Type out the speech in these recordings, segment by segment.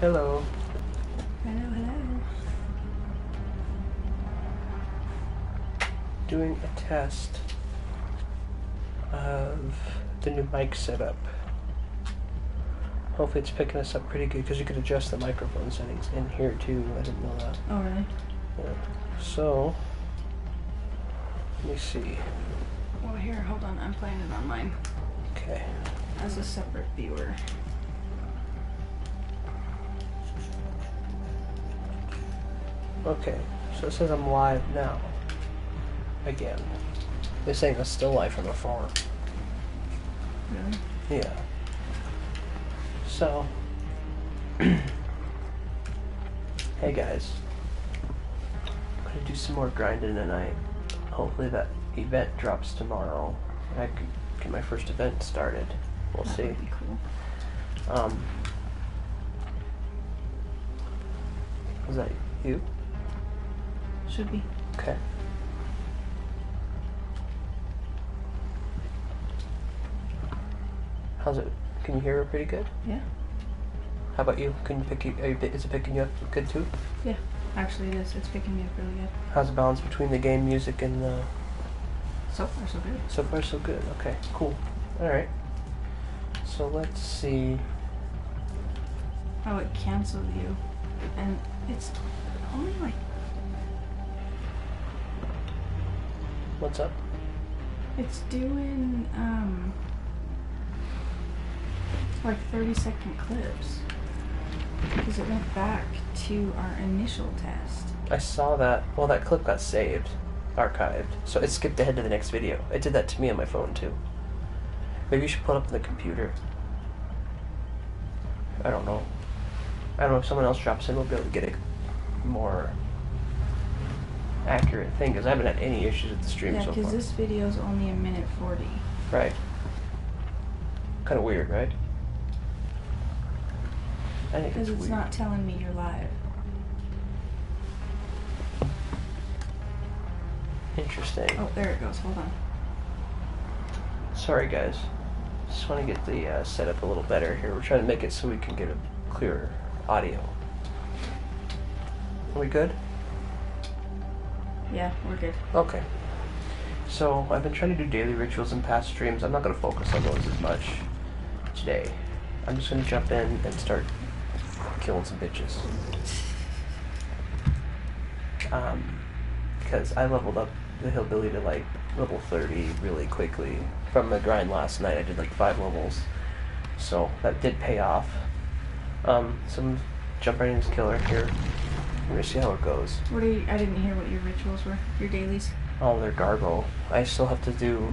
Hello. Hello, hello. Doing a test of the new mic setup. Hopefully it's picking us up pretty good because you could adjust the microphone settings in here too. I didn't know that. Oh, really? Yeah. So, let me see. Well, here, hold on. I'm playing it on mine Okay. as a separate viewer. Okay. So it says I'm live now. Again. Saying I'm still live from afar. Really? Yeah. So, hey guys, I'm gonna do some more grinding tonight. Hopefully that event drops tomorrow. and I could get my first event started. We'll that see. cool. Um, was that you? Should be. Okay. How's it? Can you hear it pretty good? Yeah. How about you? Can you pick? you- Are you, is it picking you up good too? Yeah. Actually, it is. It's picking me up really good. How's the balance between the game music and the? So far, so good. So far, so good. Okay, cool. All right. So let's see. Oh, it canceled you. And it's only like, What's up? it's doing, um, like 30 second clips. Because it went back to our initial test. I saw that. Well, that clip got saved, archived. So it skipped ahead to the next video. It did that to me on my phone too. Maybe you should put it up on the computer. I don't know. I don't know if someone else drops in, we'll be able to get it more accurate thing because I haven't had any issues with the stream Yeah, so because far. this video is only a minute 40. Right. Kind of weird, right? I think Because it's, it's weird. not telling me you're live. Interesting. Oh, there it goes. Hold on. Sorry, guys. Just want to get the uh, setup a little better here. We're trying to make it so we can get a clearer audio. Are we good? Yeah, we're good. Okay. So I've been trying to do daily rituals in past streams. I'm not going to focus on those as much today. I'm just going to jump in and start killing some bitches. Um, because I leveled up the hillbilly to like level 30 really quickly from the grind last night. I did like five levels, so that did pay off. Um, so I'm jump right into killer here. We're gonna see how it goes. What are you? I didn't hear what your rituals were. Your dailies. Oh, they're gargle. I still have to do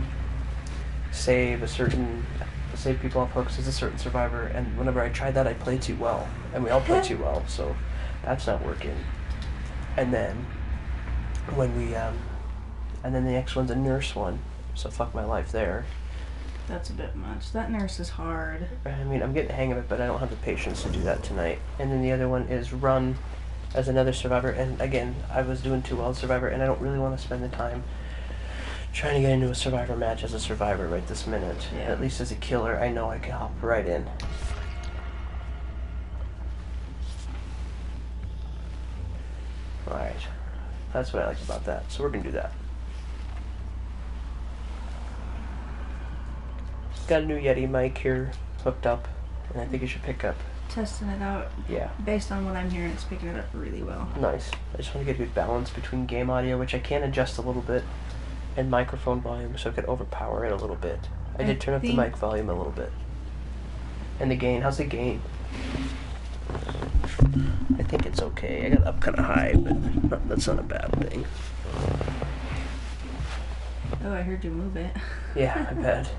save a certain save people off hooks as a certain survivor, and whenever I tried that, I played too well, and we all played too well, so that's not working. And then when we um, and then the next one's a nurse one, so fuck my life there. That's a bit much. That nurse is hard. I mean, I'm getting the hang of it, but I don't have the patience to do that tonight. And then the other one is run as another survivor. And again, I was doing too well as survivor, and I don't really want to spend the time trying to get into a survivor match as a survivor right this minute. Yeah. At least as a killer, I know I can hop right in. Alright. That's what I like about that. So we're going to do that. Got a new Yeti mic here hooked up, and I think it should pick up. Testing it out. Yeah. Based on what I'm hearing, it's picking it up really well. Nice. I just want to get a good balance between game audio, which I can adjust a little bit, and microphone volume, so I could overpower it a little bit. I I did turn up the mic volume a little bit. And the gain, how's the gain? I think it's okay. I got up kind of high, but not, that's not a bad thing. Oh, I heard you move it. Yeah, I bet.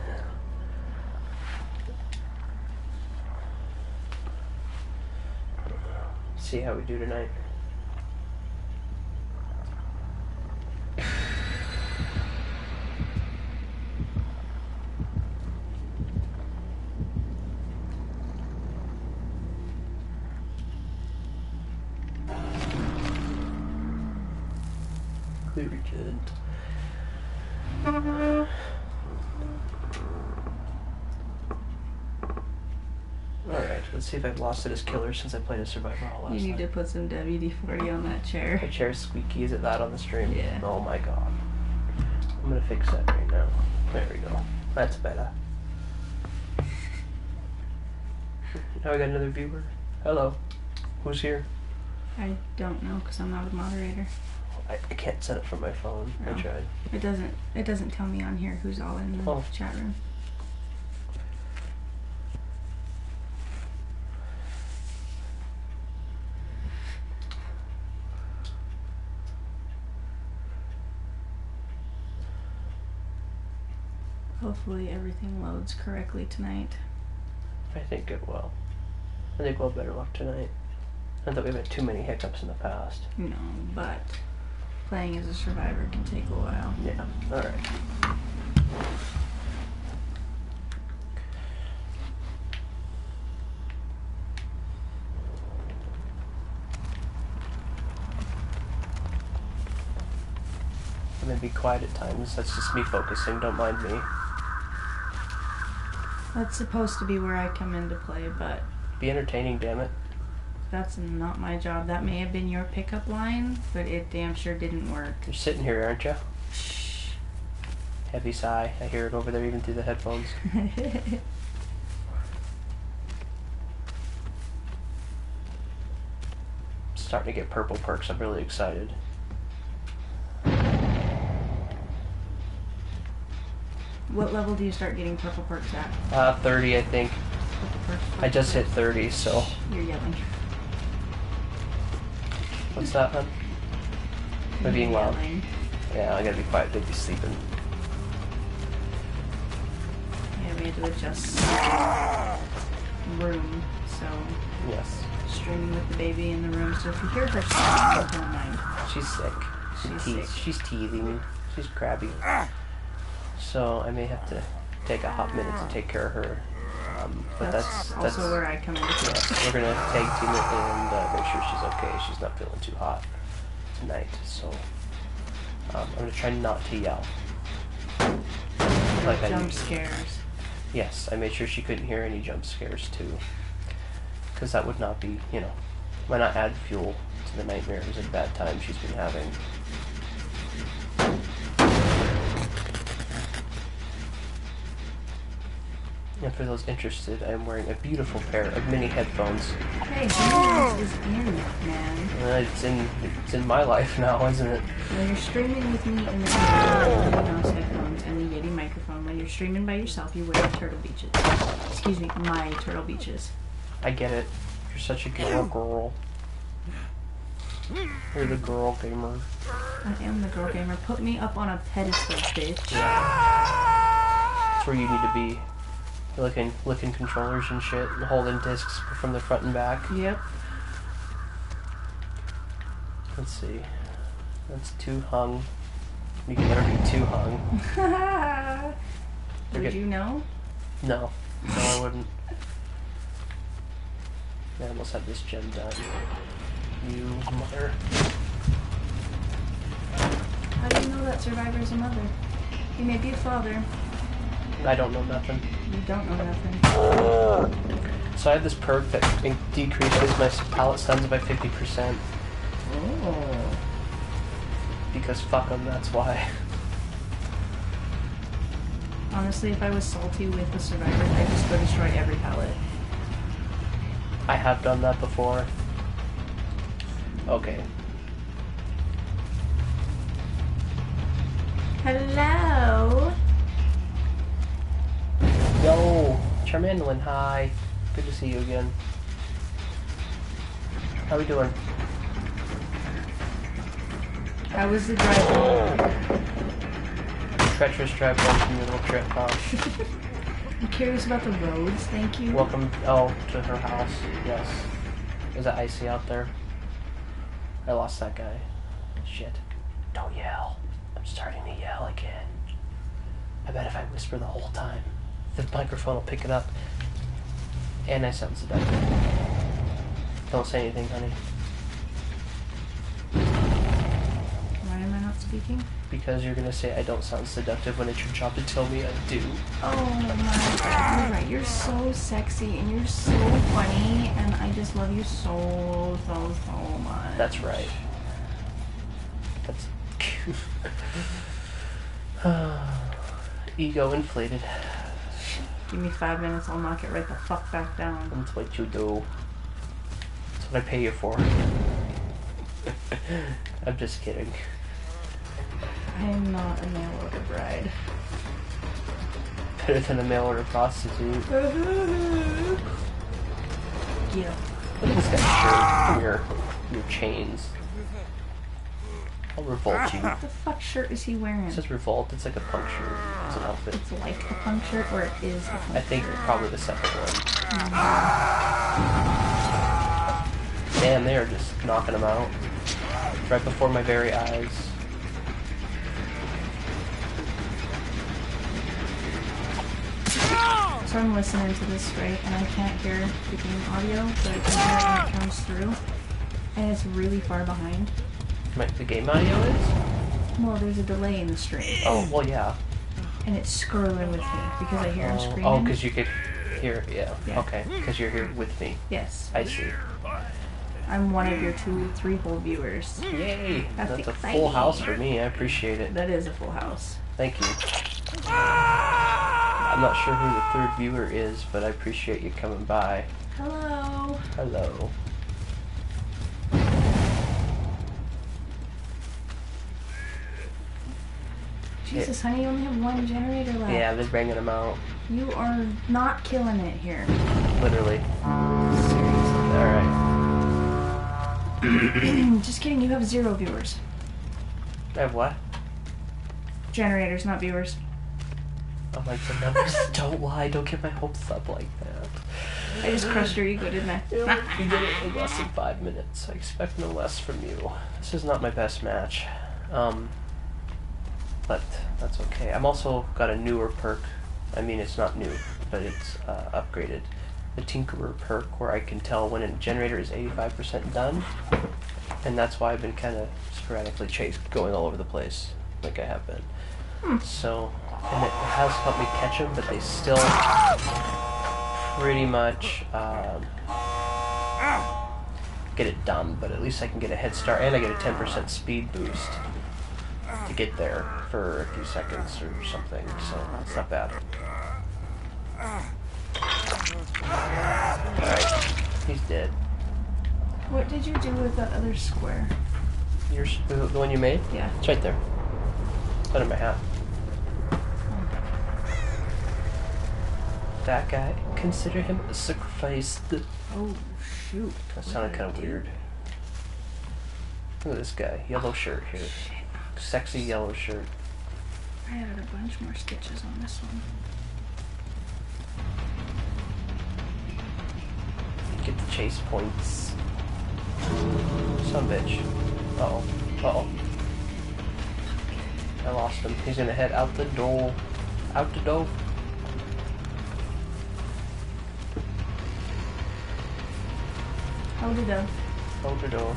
See how we do tonight. See if I've lost it as killer since I played a survivor all last You need night. to put some WD 40 on that chair. My chair. squeaky. Is it that on the stream? Yeah. Oh my god. I'm gonna fix that right now. There we go. That's better. Now we got another viewer. Hello. Who's here? I don't know because I'm not a moderator. I, I can't set it from my phone. I Oh. tried. It doesn't. It doesn't tell me on here who's all in the Oh. chat room. Hopefully everything loads correctly tonight. I think it will. I think we'll have better luck tonight. Not that we've had too many hiccups in the past. No, but playing as a survivor can take a while. Yeah. Alright. I'm gonna be quiet at times. That's just me focusing. Don't mind me. That's supposed to be where I come into play, but Be entertaining, damn it. that's not my job. That may have been your pickup line, but it damn sure didn't work. You're sitting here, aren't you? Shh. Heavy sigh. I hear it over there, even through the headphones. starting to get purple perks. I'm really excited. What level do you start getting purple perks at? Uh, 30, I think. Purple perks. I just hit 30, so. You're yelling. What's that, hun? Am I being loud? yelling. Yeah, I gotta be quiet. They'd be sleeping. Yeah, we had to adjust room, so Yes. streaming with the baby in the room. So if you hear her screaming, don't mind. She's sick. She She's teeth- sick. She's teething. She's crabby. So I may have to take a hot minute to take care of her. Um, but That's, that's also that's where I come into play. yeah. We're gonna tag team it and uh, make sure she's okay. She's not feeling too hot tonight. So um, I'm gonna try not to yell. Like I Jump usually- scares. Yes, I made sure she couldn't hear any jump scares too. Because that would not be, you know, why not add fuel to the nightmares and bad times she's been having. And for those interested, I am wearing a beautiful pair of Minnie headphones. Hey, James is in, man. Uh, it's in it's in my life now, isn't it? When you're streaming with me in the mouse headphones and the Yeti microphone, when you're streaming by yourself, you wear the Turtle Beaches. Excuse me, my Turtle Beaches. I get it. You're such a girl girl. You're the girl gamer. I am the girl gamer. Put me up on a pedestal, bitch. That's where you need to be. You're licking, licking controllers and shit, holding discs from the front and back. Yep. Let's see. That's two hung. You can never be two hung. Would you know? No. No, I wouldn't. I almost had this gem done. You mother. How do you know that Survivor's a mother? He may be a father. I don't know nothing. You don't know nothing. So I have this perk that decreases my pallet stuns by 50%. Oh. Because fuck them, that's why. Honestly, if I was salty with the Survivor, I'd just go destroy every pallet. I have done that before. Okay. Hello. Yo, Charmandolin, hi. Good to see you again. How we doing? How was the drive home? Treacherous drive home from your little trip, huh? I'm curious about the roads. Thank you. Welcome, oh, to her house. Yes. Is it icy out there? I lost that guy. Shit. Don't yell. I'm starting to yell again. I bet if I whisper the whole time, the microphone will pick it up. And I sound seductive. Don't say anything, honey. Why am I not speaking? Because you're gonna say I don't sound seductive when it's your job to tell me I do. Oh my god, you're right. You're so sexy and you're so funny, and I just love you so, so, so much. That's right. That's ego inflated. Give me five minutes, I'll knock it right the fuck back down. That's what you do. That's what I pay you for. I'm just kidding. I am not a mail order bride. Better than a mail order prostitute. Up. Look at this guy's shirt and your your chains. I'll revolt you. What the fuck shirt is he wearing? It says revolt. It's like a punk shirt. It's an outfit. It's like a punk shirt, or it is a punk I think shirt. probably the second one. Mm-hmm. Damn, they are just knocking them out right before my very eyes. So I'm listening to this right, and I can't hear the game audio, but I can hear it when it comes through. And it's really far behind. The game audio is? Well, there's a delay in the stream, Oh, well, yeah. and it's screwing with me because I hear him Oh, oh screaming. oh, because you could hear, yeah. Yeah. Okay, because you're here with me. yes, I see. I'm one of your two, three whole viewers. Yay! That's That's, a full house for me. I appreciate it. That is a full house. Thank you. I'm not sure who the third viewer is, but I appreciate you coming by. Hello. Hello. Jesus, honey, you only have one generator left. Yeah, they're banging them out. You are not killing it here. Literally. Seriously. Alright. Just kidding, you have zero viewers. I have what? Generators, not viewers. I'm like, the numbers don't lie. Don't get my hopes up like that. I just crushed your ego, didn't I? Yep, you did it in less than five minutes. I expect no less from you. This is not my best match. Um, but that's okay. I'm also got a newer perk. I mean, it's not new, but it's uh, upgraded. The Tinkerer perk, where I can tell when a generator is 85% done, and that's why I've been kind of sporadically chase going all over the place, like I have been. Hmm. So, and it has helped me catch them, but they still pretty much um, get it done. But at least I can get a head start, and I get a 10% speed boost to get there for a few seconds or something. So it's not bad. Alright, he's dead. What did you do with that other square? You're the the one you made? Yeah. It's right there. It's under my hat. That guy, consider him a sacrifice. Oh, shoot. That sounded kind of weird. Look at this guy, yellow shirt here. Sexy yellow shirt. I added a bunch more stitches on this one. Get the chase points. Some bitch. Uh oh. Uh oh. I lost him. He's gonna head out the door. Out the door. Hold it up. Out the door.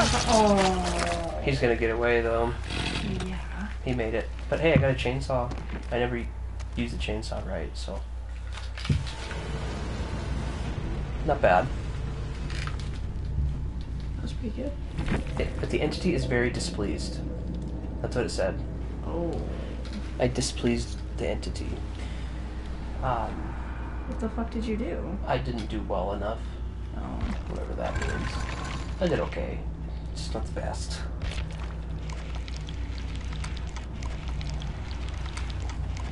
Oh. He's gonna get away though. Yeah. He made it. But hey, I got a chainsaw. I never use the chainsaw right, so. Not bad. That was pretty good. It, but the entity is very displeased. That's what it said. Oh. I displeased the entity. Um, What the fuck did you do? I didn't do well enough, Oh. whatever that means. I did okay. The best.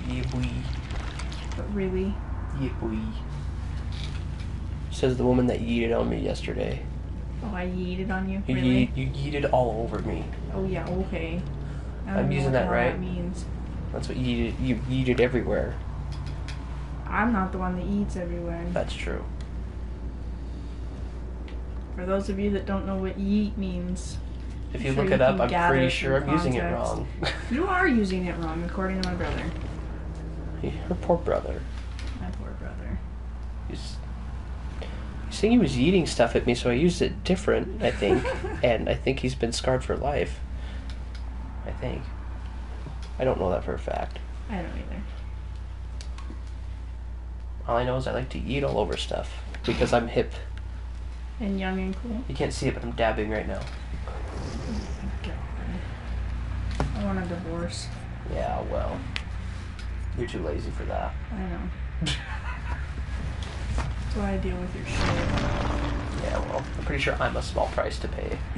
Yeah, boy. But really? Yeah, boy. Says the woman that yeeted on me yesterday. Oh, I yeeted on you? You, Really? yeet, you yeeted all over me. Oh, yeah, okay. I'm using that right? That means. That's what yeeted. You yeeted everywhere. I'm not the one that eats everywhere. That's true. For those of you that don't know what yeet means, If you Sure look you it up, I'm pretty sure I'm using it wrong. you are using it wrong, according to my brother. Her poor brother. My poor brother. He's, he's saying he was eating stuff at me, so I used it different, I think. and I think he's been scarred for life. I think. I don't know that for a fact. I don't either. All I know is I like to eat all over stuff because I'm hip. And young and cool. You can't see it, but I'm dabbing right now. God. I want a divorce. Yeah, well, you're too lazy for that. I know. That's why I deal with your shit. Yeah, well, I'm pretty sure I'm a small price to pay.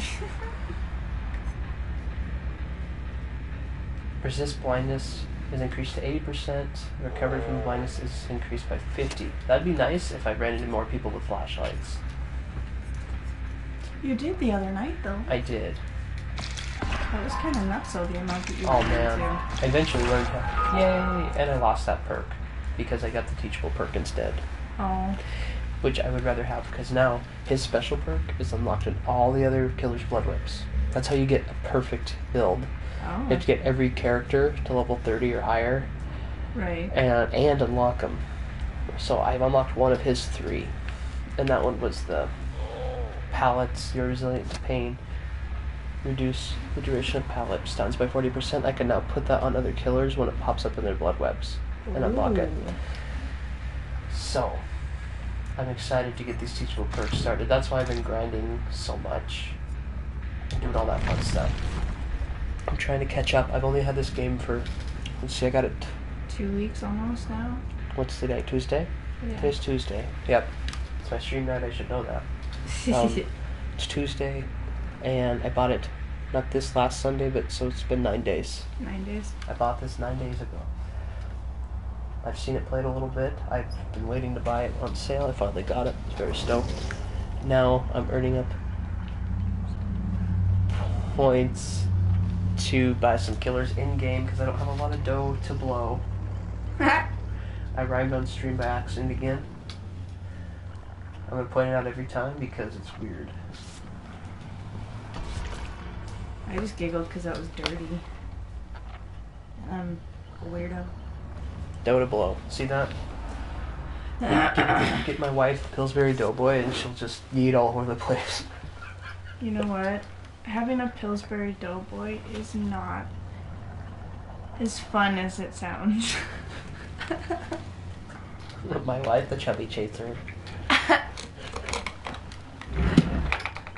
Resist blindness is increased to 80%. Recovery from blindness is increased by 50. That'd be nice if I ran into more people with flashlights. You did the other night though. I did. That was kind of nuts though, the amount that you Oh man. into. I eventually learned how. Yay! And I lost that perk because I got the teachable perk instead. Oh. Which I would rather have because now his special perk is unlocked in all the other killer's blood webs. That's how you get a perfect build. Oh. You have to get every character to level 30 or higher right. and and unlock them. So I've unlocked one of his three, and that one was the pallets. You're resilient to pain. Reduce the duration of pallet stuns by 40%. I can now put that on other killers when it pops up in their blood webs and unlock it. So I'm excited to get these teachable perks started. That's why I've been grinding so much and doing all that fun stuff. I'm trying to catch up. I've only had this game for let's see, I got it Two weeks almost now. what's the day? Tuesday? Yeah. Today's Tuesday. Yep. It's my stream night, I should know that. Um, It's Tuesday and I bought it not this last Sunday, but so it's been nine days. Nine days. I bought this nine days ago. I've seen it played a little bit. I've been waiting to buy it on sale. I finally got it. I was very stoked. Now I'm earning up points to buy some killers in game because I don't have a lot of dough to blow. I rhymed on stream by accident again. I'm gonna point it out every time because it's weird. I just giggled because that was dirty. I'm a weirdo. Dough to blow. See that? Get, get my wife Pillsbury Doughboy and she'll just eat all over the place. You know what? Having a Pillsbury Doughboy is not as fun as it sounds. My wife, the chubby chaser.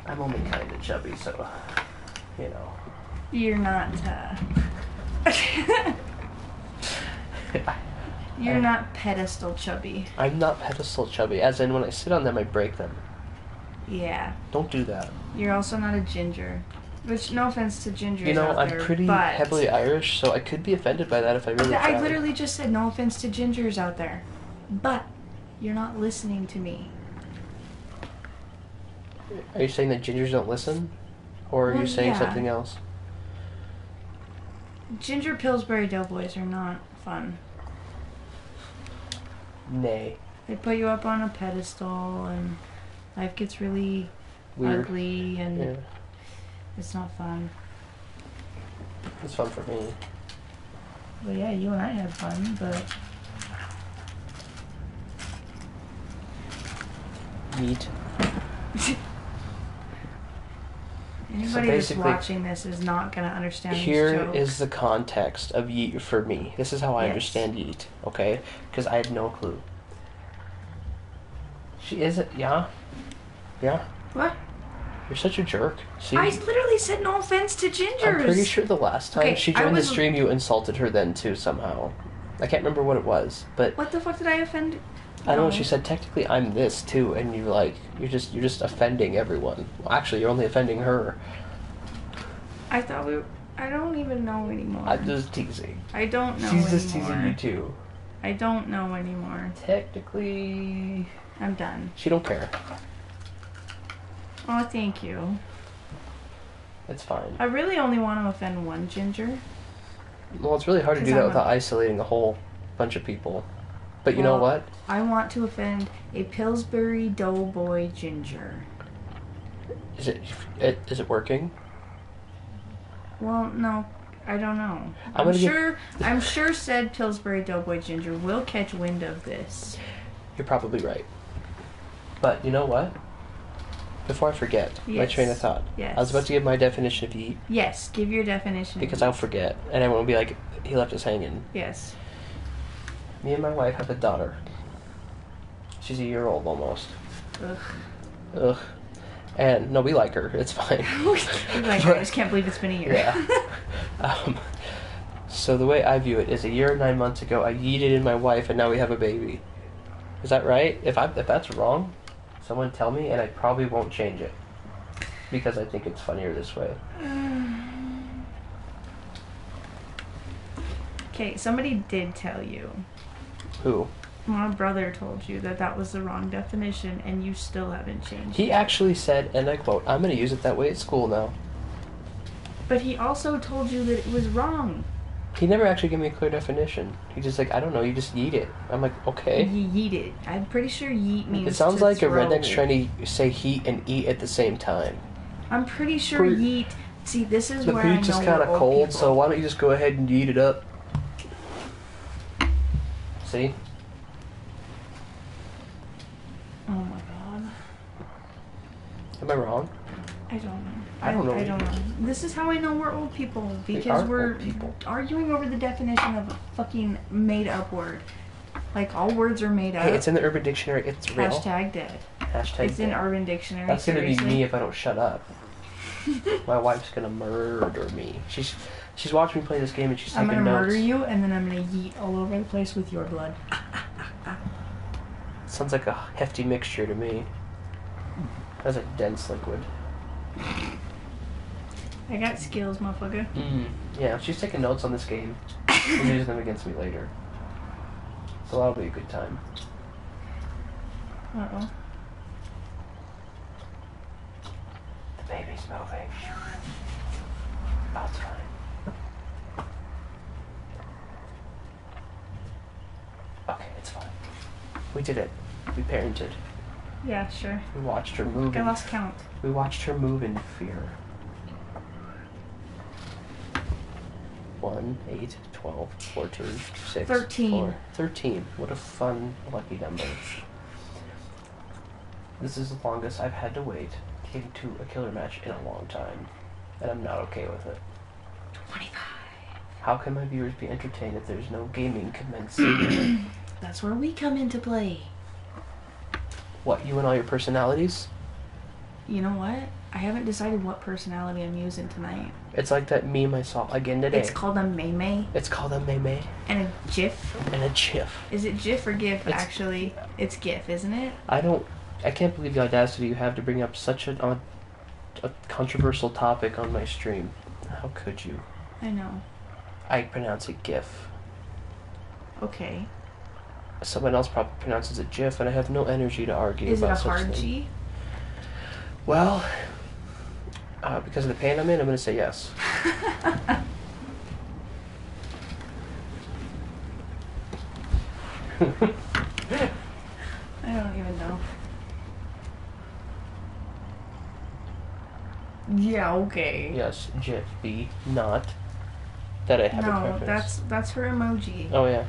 I'm only kind of chubby, so you know. You're not. Uh, you're I- not pedestal chubby. I'm not pedestal chubby, as in when I sit on them, I break them. Yeah. Don't do that. You're also not a ginger. Which, no offense to gingers You know, I'm there, pretty heavily Irish, so I could be offended by that if I really I tried. literally just said no offense to gingers out there, but you're not listening to me. Are you saying that gingers don't listen, or are Well, you saying yeah. something else? Ginger Pillsbury Doughboys are not fun. Nay. They put you up on a pedestal, and life gets really Weird. ugly, and Yeah, it's not fun. it's fun for me. Well, yeah, you and I had fun, but Yeet. anybody that's basically, watching this is not gonna understand these Here is the context of yeet for me. This is how I Yes. understand yeet, okay? Because I had no clue. She is it, yeah, yeah. what? You're such a jerk. See, I literally said no offense to Ginger. I'm pretty sure the last time Okay, she joined the stream, you insulted her then too somehow. I can't remember what it was, but What the fuck did I offend? I know No. she um, said technically I'm this too, and you're like you're just you're just offending everyone. Well, actually, you're only offending her. I thought we. I don't even know anymore. I'm just teasing. I don't know She's anymore. just teasing you too. I don't know anymore. Technically, I'm done. she don't care. Oh, thank you. It's fine. I really only want to offend one ginger. Well, it's really hard to do that I'm a- without isolating a whole bunch of people. But you know what? I want to offend a Pillsbury Doughboy ginger. Is it, it is it working? Well, no, I don't know. I'm I'm, gonna get- sure. I'm sure said Pillsbury Doughboy ginger will catch wind of this. You're probably right. But you know what? before I forget my train of thought. Yes. I was about to give my definition of yeet Yes, give your definition. because I'll forget, and everyone will be like, "He left us hanging." Yes. Me and my wife have a daughter. She's a year old almost. Ugh. Ugh. And no, we like her. It's fine. Like, I just can't believe it's been a year. Yeah. um, so the way I view it is, a year and nine months ago, I yeeted in my wife, and now we have a baby. Is that right? If I if that's wrong, someone tell me, and I probably won't change it because I think it's funnier this way. Okay, somebody did tell you. Who? My brother told you that that was the wrong definition, and you still haven't changed. He it. actually said, and I quote, "I'm going to use it that way at school now." But he also told you that it was wrong. He never actually gave me a clear definition. He just like, I don't know, you just yeet it. I'm like, okay. You yeet it. I'm pretty sure yeet means. It sounds like a throw. redneck's trying to say heat and eat at the same time. I'm pretty sure Pre- yeet. See, this is The where I know is kind of cold, people. so why don't you just go ahead and yeet it up? See? Oh my god. Am I wrong? I don't know. I don't know I don't know. This is how I know we're old people We because are we're people. arguing over the definition of a fucking made up word. Like all words are made up. Hey, it's in the Urban Dictionary. It's real. Hashtag dead. Hashtag It's in. Urban Dictionary. That's gonna be me if I don't shut up. My wife's gonna murder me. She's she's watching me play this game and she's taking notes. I'm gonna notes. murder you and then I'm gonna yeet all over the place with your blood. Sounds like a hefty mixture to me. That's a dense liquid. I got skills, motherfucker. Mm. Yeah, she's taking notes on this game and using them against me later. So that'll be a good time. Uh oh. The baby's moving. Oh, it's fine. Okay, it's fine. We did it. We parented. Yeah, sure. We watched her move. I in- lost count. We watched her move in fear. 1, 8, 12, 14, 6, Thirteen. 4, 13. What a fun, lucky number. This is the longest I've had to wait into a killer match in a long time. And I'm not okay with it. 25. How can my viewers be entertained if there's no gaming commencing? That's where we come into play. what, you and all your personalities? You know what? I haven't decided what personality I'm using tonight. It's like that meme I saw again today. It's called a Maymay It's called a meme and a GIF. and a GIF. Is it GIF or GIF? It's- Actually, it's GIF, isn't it? I don't. I can't believe the audacity you have to bring up such an odd, a controversial topic on my stream. How could you? I know. I pronounce it GIF. Okay. Someone else probably pronounces it GIF, and I have no energy to argue Is it about a such hard thing. G? Well, uh, because of the pain I'm in, I'm going to say yes. I don't even know. Yeah, okay. yes, GIF. B. Not that I have a no, preference. that's that's her emoji. Oh yeah.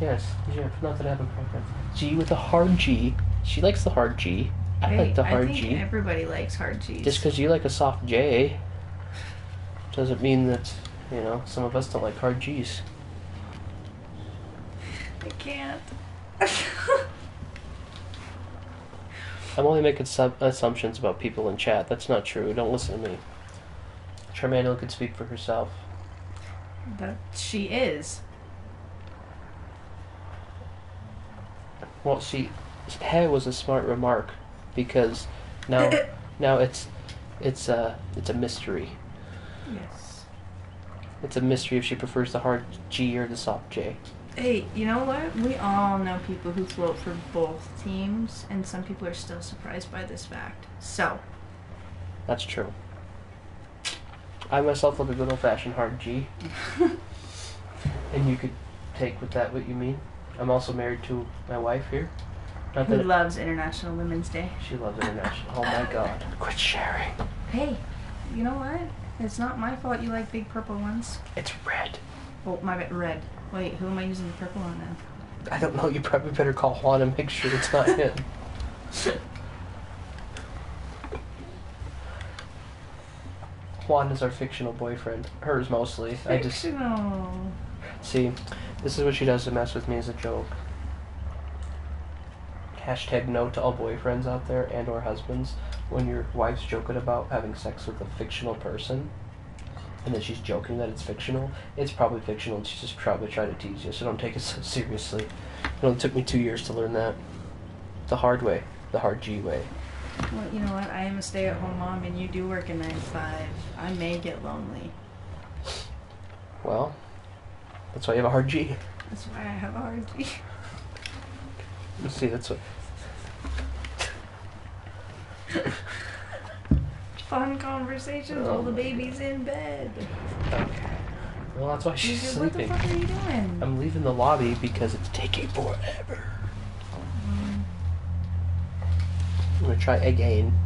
Yes, GIF. Not that I have a preference. G with a hard G. She likes the hard G. I like the I hard think G. everybody likes hard G's. Just because you like a soft J doesn't mean that, you know, some of us don't like hard G's. I can't. I'm only making sub- assumptions about people in chat. That's not true. Don't listen to me. Charmander could speak for herself. that she is. Well, she, hey was a smart remark because now, now it's, it's a, it's a mystery. Yes. It's a mystery if she prefers the hard G or the soft J. Hey, you know what? We all know people who float for both teams, and some people are still surprised by this fact. So, That's true. I myself love a good old fashioned hard G. and you could take with that what you mean. I'm also married to my wife here. Not Who loves International Women's Day? She loves international. Oh my god. Quit sharing. Hey, you know what? It's not my fault you like big purple ones. It's red. Oh, my bad. Red. Wait, who am I using the purple one now? I don't know. You probably better call Juan and make sure it's not him. Juan is our fictional boyfriend. Hers mostly. Fictional. I just see. This is what she does to mess with me as a joke. Hashtag no to all boyfriends out there and or husbands. When your wife's joking about having sex with a fictional person, and then she's joking that it's fictional, it's probably fictional and she's just probably trying to tease you, so don't take it so seriously. It only took me two years to learn that. The hard way. The hard G way. Well, you know what? I am a stay-at-home mom, and you do work a nine to five. I may get lonely. Well, that's why you have a hard G. That's why I have a hard G. Let's see, that's what. Fun conversations while the baby's in bed. Okay. Well, that's why she's Dude, what the sleeping. fuck are you doing? I'm leaving the lobby because it's taking forever. Um, I'm gonna try again.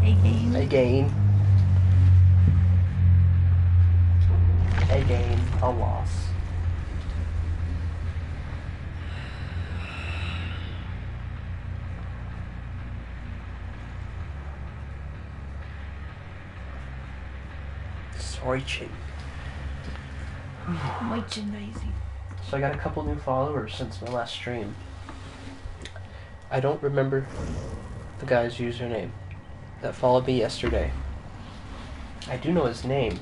Again. Again. Again. A loss. Chick. Merchandising. So I got a couple new followers since my last stream. I don't remember the guy's username that followed me yesterday. I do know his name.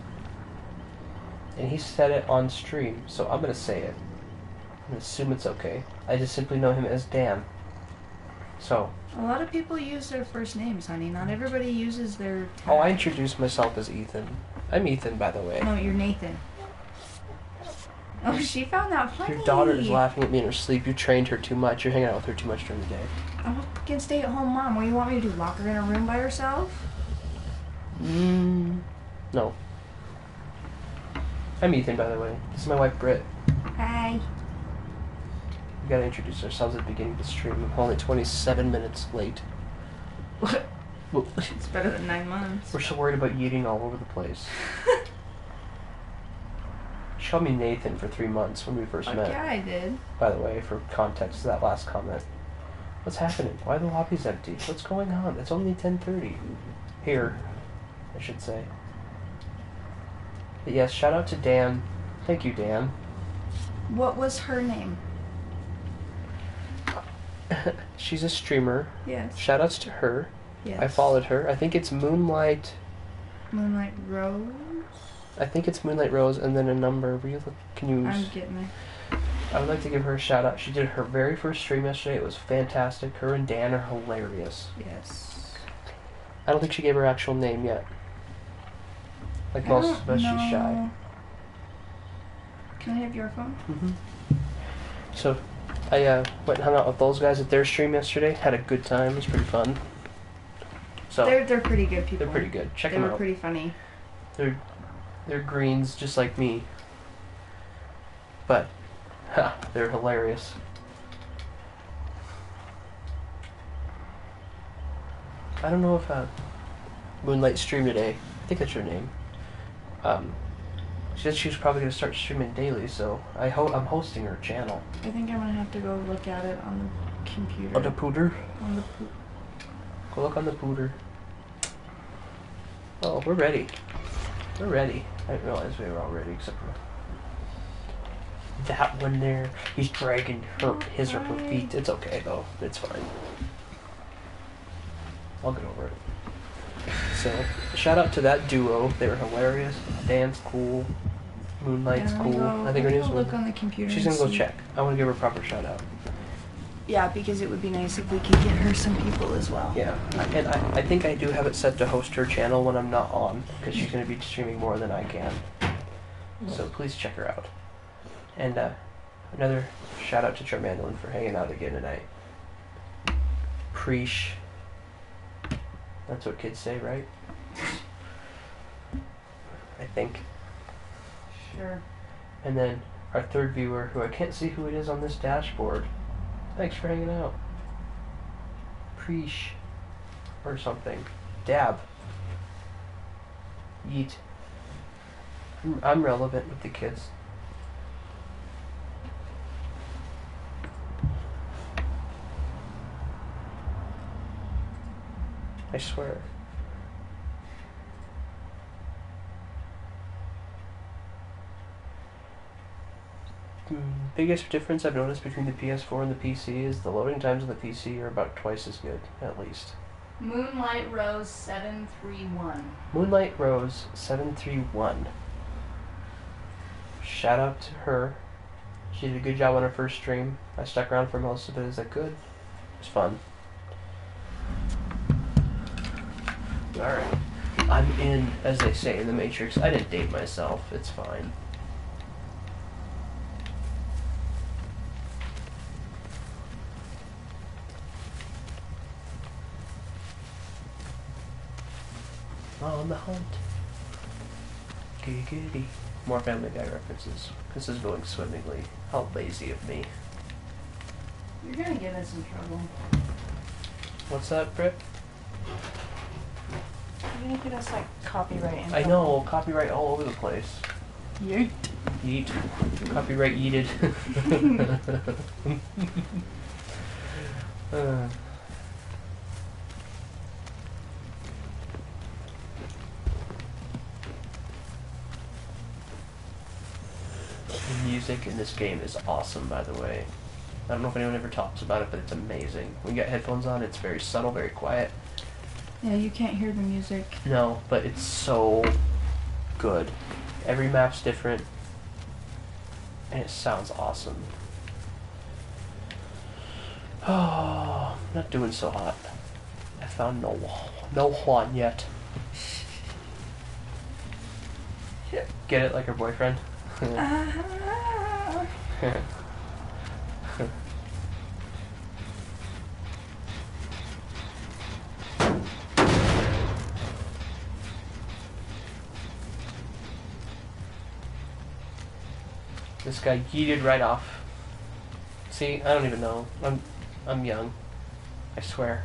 And he said it on stream, so I'm gonna say it. I'm gonna assume it's okay. I just simply know him as Dan. So, A lot of people use their first names, honey. Not everybody uses their. oh, I introduced myself as Ethan. I'm Ethan, by the way. No, you're Nathan. Oh, she found that funny. Your daughter is laughing at me in her sleep. You trained her too much. You're hanging out with her too much during the day. I'm a fucking stay-at-home mom. What do you want me to do? Lock her in a room by herself? Mm, no. I'm Ethan, by the way. This is my wife, Britt. Hi. We gotta introduce ourselves at the beginning of the stream. I'm only 27 minutes late. Well, It's better than nine months. We're so worried about eating all over the place. She called me Nathan for three months when we first Fuck met. yeah, I did. By the way, for context to that last comment. What's happening? Why are the lobbies empty? What's going on? It's only 10.30. Here, I should say. But yes, shout out to Dan. Thank you, Dan. What was her name? She's a streamer. Yes. Shout outs to her. Yes. I followed her. I think it's Moonlight. Moonlight Rose. I think it's Moonlight Rose, and then a number. Will you look? Can you? I'm getting it. I would like to give her a shout out. She did her very first stream yesterday. It was fantastic. Her and Dan are hilarious. Yes. I don't think she gave her actual name yet. Like I most of us, she's shy. Can I have your phone? hmm So, I uh, went and hung out with those guys at their stream yesterday. Had a good time. It was pretty fun. So They're they're pretty good people. they're pretty good. Check they them out. They were pretty funny. They're they're greens just like me. But ha, they're hilarious. I don't know if uh, Moonlight Stream today. I think that's your name. Um, she said she was probably gonna start streaming daily, so I ho- I'm hosting her channel. I think I'm gonna have to go look at it on the computer. On the pooter. On the po- Go look on the pooter. Oh, we're ready. We're ready. I didn't realize we were all ready, except for that one there. He's dragging her, his or her feet. It's okay though. It's fine. I'll get over it. So, shout out to that duo. They were hilarious. Dan's cool. Moonlight's Yeah, let me cool. go- I think her let me name's go look on the computer. She's and gonna go see. check. I want to give her a proper shout out. Yeah, because it would be nice if we could get her some people as well. Yeah, I- and I, I think I do have it set to host her channel when I'm not on, because she's going to be streaming more than I can. So please check her out. And uh, another shout out to Charmandolin for hanging out again tonight. Preach. That's what kids say, right? I think. Sure. And then our third viewer, who I can't see who it is on this dashboard. Thanks for hanging out. Preesh. Or something. Dab. Yeet. I'm- I'm relevant with the kids. I swear. Biggest difference I've noticed between the PS4 and the PC is the loading times on the PC are about twice as good, at least. Moonlight Rose seven three one. Moonlight Rose seven three one. Shout out to her. She did a good job on her first stream. I stuck around for most of it as I could. It was fun. Alright. I'm in, as they say in the Matrix. I didn't date myself. It's fine. On the hunt. Giggity. More Family Guy references. This is going swimmingly. How lazy of me. You're gonna get us in trouble. What's that, Britt? You're gonna get us like copyright. I know, copyright all over the place. Yeet. Yeet. Copyright yeeted. uh. Music in this game is awesome, by the way. I don't know if anyone ever talks about it, but it's amazing. When you get headphones on, it's very subtle, very quiet. Yeah, you can't hear the music. No, but it's so good. Every map's different, and it sounds awesome. Oh, not doing so hot. I found no no Juan yet. Get it like her boyfriend. Ah. Guy yeeted right off. See, I don't even know. I'm I'm young. I swear.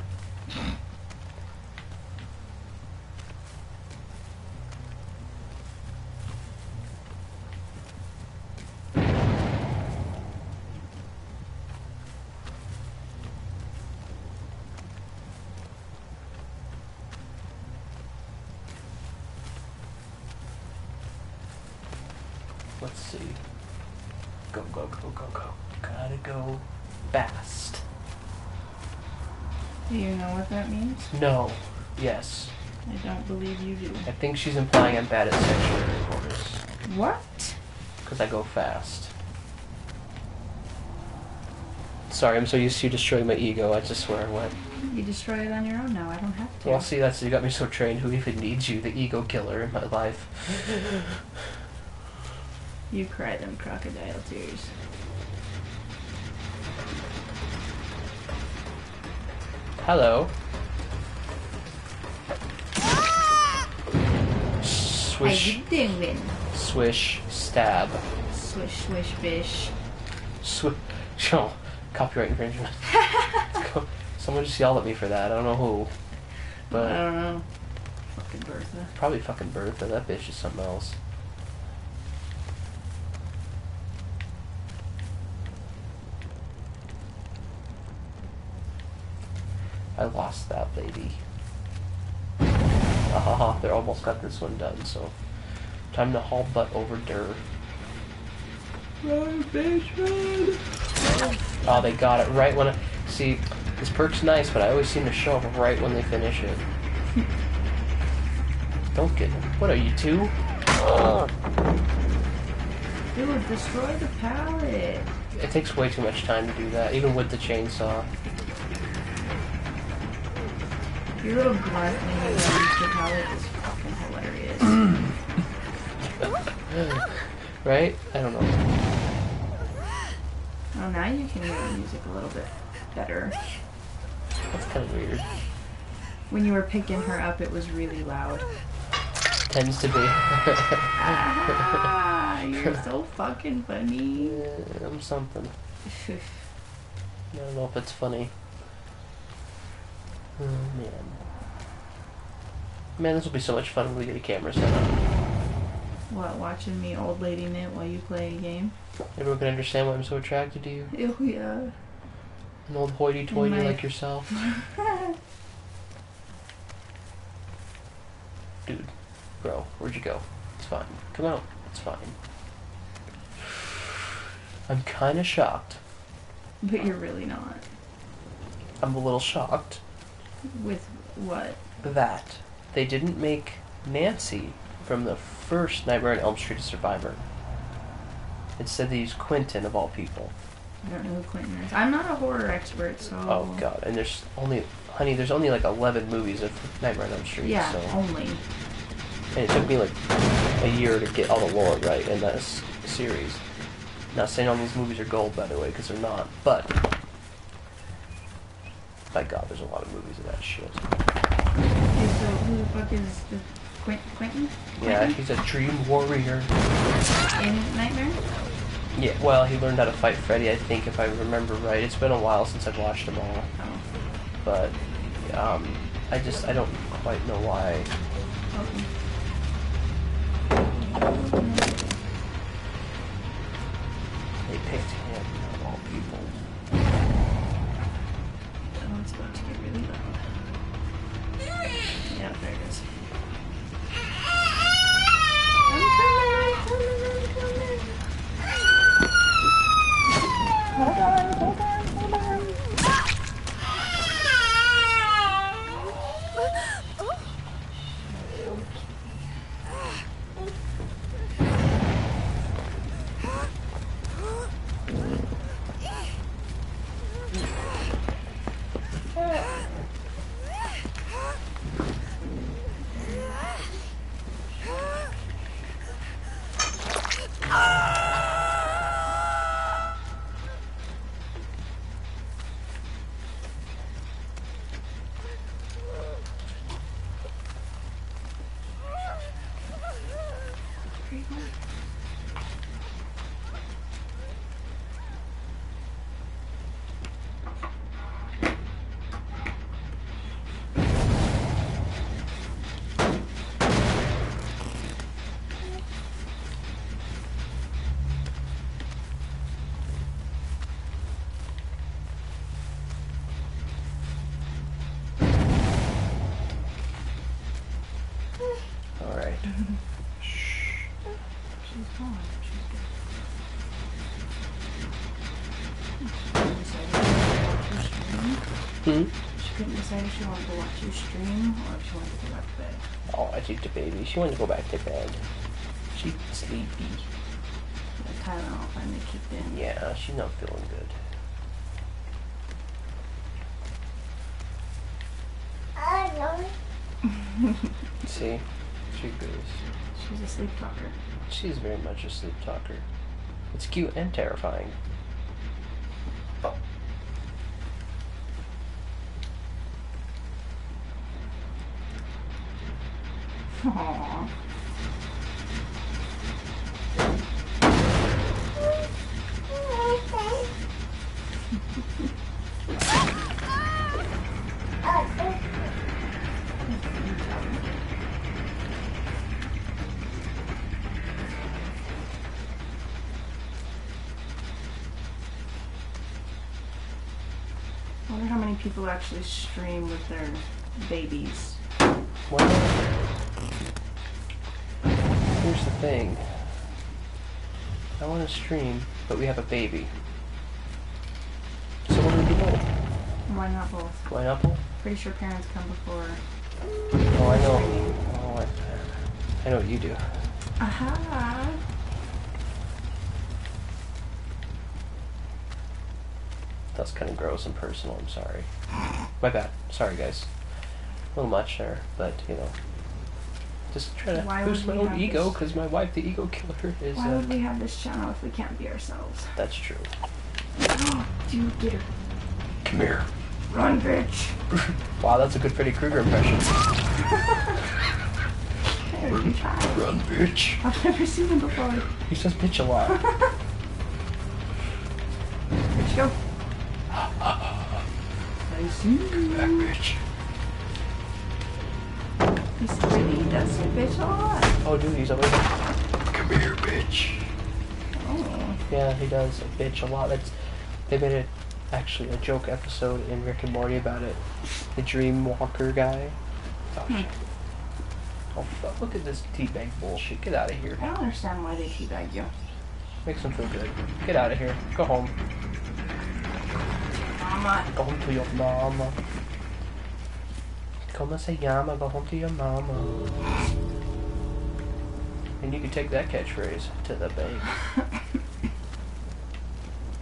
Let's see. Go, go, go, go, go. Gotta go fast. Do you know what that means? No. Yes. I don't believe you do. I think she's implying I'm bad at sexual intercourse. What? Because I go fast. Sorry, I'm so used to you destroying my ego, I just swear I went. You destroy it on your own now. I don't have to. Well, see, that's you got me so trained. Who even needs you, the ego killer in my life? You cry them crocodile tears. Hello. Swish, you doing? swish, stab. Swish, swish, bish. Swish. Oh, copyright infringement. Someone just yelled at me for that. I don't know who. But I don't know. Fucking Bertha. probably fucking Bertha. That bitch is something else. I lost that lady. Ah, they almost got this one done, so time to haul butt over Dur. Run, bitch, run! Oh, they got it right when I see. This perk's nice, but I always seem to show up right when they finish it. Don't get. What are you two? Dude, destroy the pallet. It takes way too much time to do that, even with the chainsaw. Your little grunt when you release the is fucking hilarious. Right? I don't know. Oh, now you can hear the music a little bit better. That's kind of weird. When you were picking her up, it was really loud. Tends to be. ah, you're so fucking funny. Yeah, I'm something. I don't know if it's funny. Oh man. Man, this will be so much fun when we get a camera set up. what, watching me old lady knit while you play a game? Everyone can understand why I'm so attracted to you. Ew, yeah. An old hoity-toity My- like yourself. Dude, bro, where'd you go? It's fine. Come out. It's fine. I'm kind of shocked. But you're really not. I'm a little shocked With what? that they didn't make Nancy from the first Nightmare on Elm Street a survivor. Instead, they used Quentin of all people. I don't know who Quentin is. I'm not a horror expert, so. Oh god! And there's only, honey, there's only like 11 movies of Nightmare on Elm Street. Yeah, So, only. and it took me like a year to get all the lore right in that s- series. Not saying all these movies are gold, by the way, because they're not. But by God, there's a lot of movies of that shit. Okay, so who the fuck is the Quint- Quentin? Yeah, Quentin? he's a dream warrior. in Nightmare. Yeah, well, he learned how to fight Freddy, I think, if I remember right. It's been a while since I've watched them all, Oh. but um, I just I don't quite know why. Okay. Decide if she wanted to watch stream or if she wanted to go back to bed. Oh, I took the baby. She wanted to go back to bed. She's sleepy. The Tylenol finally kicked in. Yeah, she's not feeling good. See, she goes. She's a sleep talker. She's very much a sleep talker. It's cute and terrifying. I wonder how many people actually stream with their babies. Well, thing. I want to stream, but we have a baby. So what do we do? both? Why not both? Why not both? Pretty sure parents come before. Oh, I know. Oh, I, I know what you do. Aha! That's kind of gross and personal. I'm sorry. My bad. Sorry, guys. A little much there, but you know, just try to Why boost would my we own have ego this? because my wife, the ego killer, is. Why uh, would we have this channel if we can't be ourselves? That's true. Dude, get her. Come here. Run, bitch! Wow, that's a good Freddy Krueger impression. There, you tried. Run, bitch. I've never seen him before. He says bitch a lot. Let's go. I see. Back, bitch. He's really does say bitch a lot. Oh, dude, he's always. Come here, bitch. Oh. Yeah, he does a bitch a lot. That's they made it actually a joke episode in Rick and Morty about it. The Dream Walker guy. Oh Hmm. shit. Oh fuck, look at this teabag bullshit. Get out of here. I don't understand why they teabag you. Makes them feel good. Get out of here. Go home. Mama. Go home to your mama. Como se llama? Go home to your mama. And you can take that catchphrase to the bank.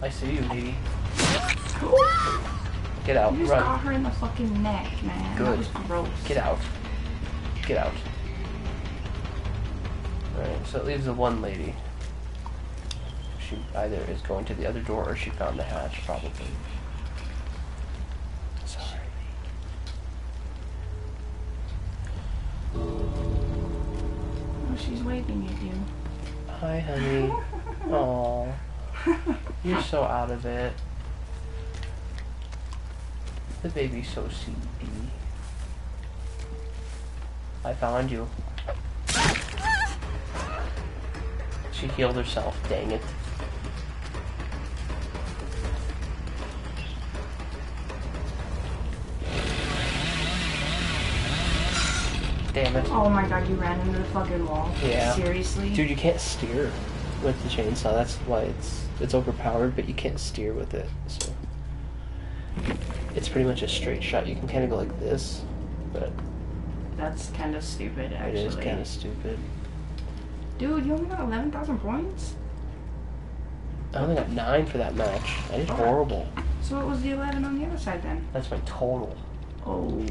I see you, lady. Get out. You just got her in the fucking neck, man. Good. That was gross. Get out. Get out. Alright, so it leaves the one lady. She either is going to the other door or she found the hatch, probably. You. Hi, honey. Aw. You're so out of it. The baby's so sleepy. I found you. She healed herself, dang it. Damn it. Oh my god, you ran into the fucking wall. Yeah. Seriously? Dude, you can't steer with the chainsaw. That's why it's it's overpowered, but you can't steer with it. So it's pretty much a straight shot. You can kind of go like this, but That's kind of stupid, actually. it is kind of stupid. Dude, you only got 11,000 points? I only got nine for that match. I did oh. horrible. So what was the 11 on the other side then? That's my total. Oh,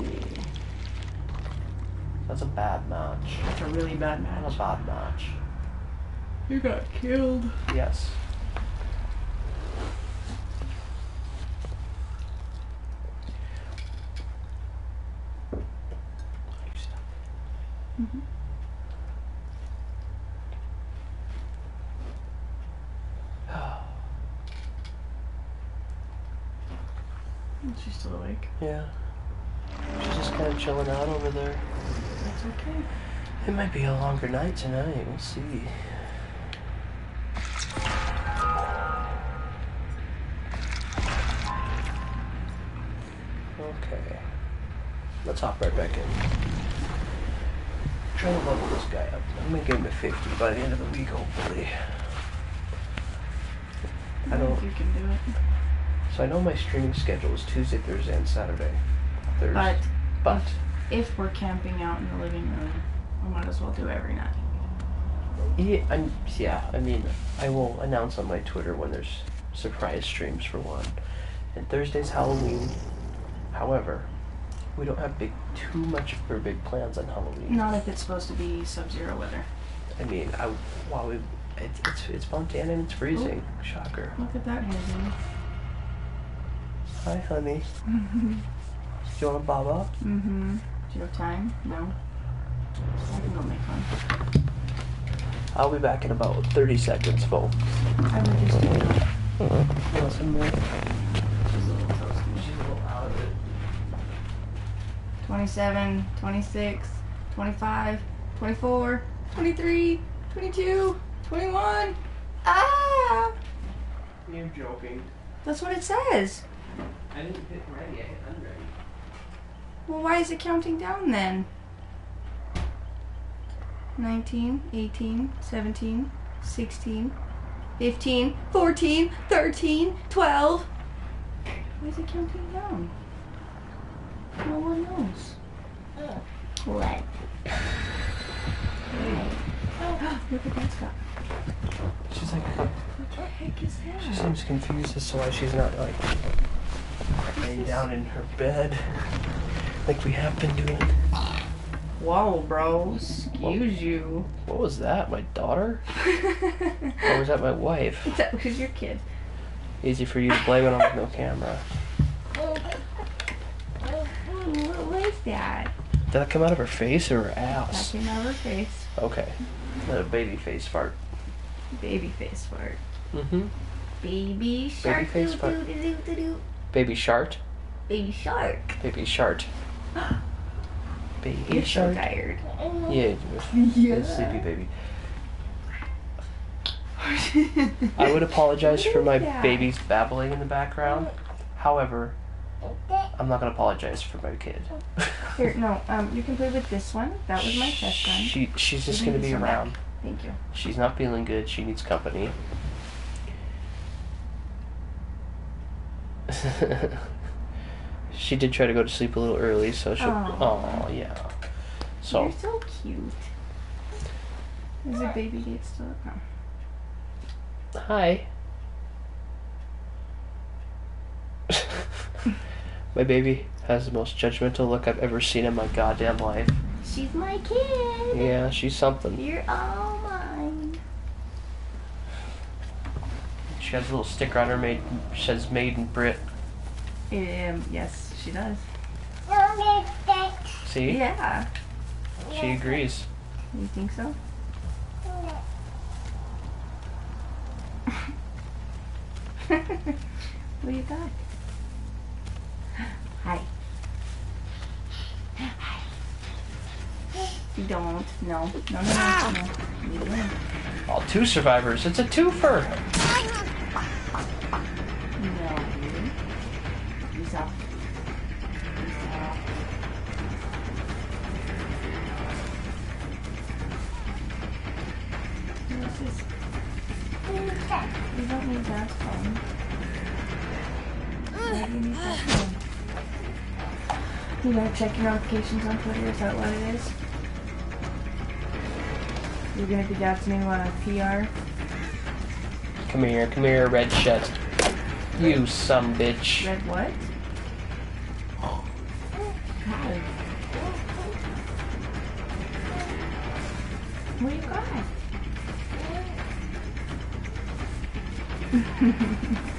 That's a bad match. that's a really bad Not match. a bad match. You got killed. Yes. Mhm. She's still awake. yeah. She's just kind of chilling out over there. That's okay. It might be a longer night tonight. We'll see. Okay. Let's hop right back in. Try to level this guy up. I'm gonna get him to 50 by the end of the week, hopefully. I don't. If you can do it. So I know my streaming schedule is Tuesday, Thursday, and Saturday. Thursday. But but if we're camping out in the living room, we might as well do every night. Yeah, I'm, yeah, I mean, I will announce on my Twitter when there's surprise streams for one. And Thursday's Halloween. However, we don't have big, too much for big plans on Halloween. Not if it's supposed to be sub-zero weather. I mean, I while we, it, it's it's Montana and it's freezing. Shocker. Look at that, Hazel. Hi, honey. Do you want a baba? Mm-hmm. Do you have time? No. I can go make one. I'll be back in about 30 seconds, folks. I would just do that. You want some more? She's a little toasty. She's a little out of it. 27, 26, 25, 24, 23, 22, 21. Ah! You're joking. That's what it says. I didn't hit ready. I hit unready. Well, why is it counting down then? 19, 18, 17, 16, 15, 14, 13, 12. Why is it counting down? No one knows. Oh. What? Oh, look at that stuff. She's like, What the heck is she seems confused as to why she's not like laying down in her bed like we have been doing. Whoa, bro. Excuse you. What was that? My daughter? Or was that my wife? that was your kid. Easy for you to blame it on no camera. What was that? Did that come out of her face or her That ass? came out of her face. Okay. A baby face fart. Baby face fart. Mm-hmm. Baby shark. Baby face fart. Baby shark. Baby shark. Baby shart. baby You're shark. so tired. Yeah, yeah. sleepy baby. I would apologize for my baby's babbling in the background. However, I'm not gonna apologize for my kid. Here, no, um, you can play with this one. That was my test gun. She, she's just gonna be around. Back. Thank you. She's not feeling good. She needs company she did try to go to sleep a little early, so she'll. Oh, yeah. So, You're so cute. Is it baby gate still? Oh. hi. my baby has the most judgmental look I've ever seen in my goddamn life. She's my kid. Yeah, she's something. You're all mine. She has a little sticker on her made says "Made in Brit." Um, yes, she does. See, Yeah. she agrees. You think so? what you got? Hi. Hi. You don't. No. No, no, no. no. Ah. Don't. All two survivors. It's a twofer. No. You don't need that phone. Why do you need that phone? You gotta check your notifications on Twitter, is that what it is? You're gonna be dad's new uh, PR? Come here, come here, red shit. You some bitch. Red what? What do you got?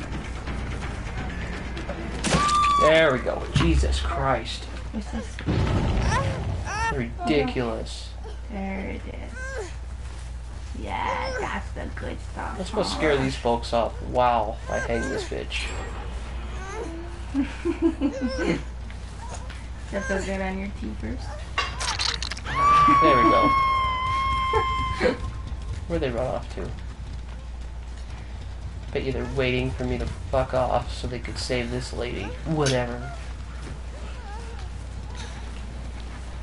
There we go. Jesus Christ. What's this? Ridiculous. There it is. Yeah, that's the good stuff. That's what scare these folks off. Wow, I hang this bitch. That feels good on your teeth first. There we go. Where'd they run off to? Bet you they're waiting for me to fuck off so they could save this lady. Whatever.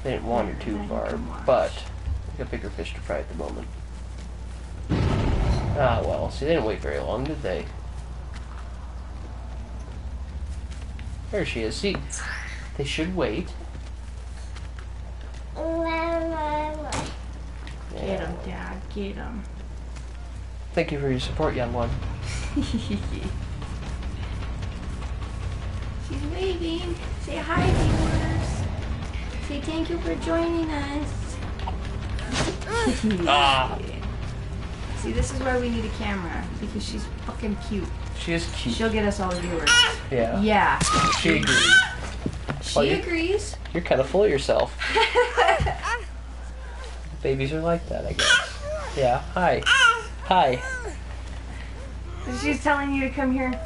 They didn't wander too far, but they got bigger fish to fry at the moment. Ah, well, see, they didn't wait very long, did they? There she is. See, they should wait. Get him, Dad. Get him. Thank you for your support, young one. She's waving. Say hi, viewers. Say thank you for joining us. Ah. See, this is why we need a camera because she's fucking cute. She is cute. She'll get us all viewers. Yeah. Yeah, She agrees. she Well, you- agrees. You're kind of full of yourself. Babies are like that, I guess. Yeah. Hi. Hi. She's telling you to come here.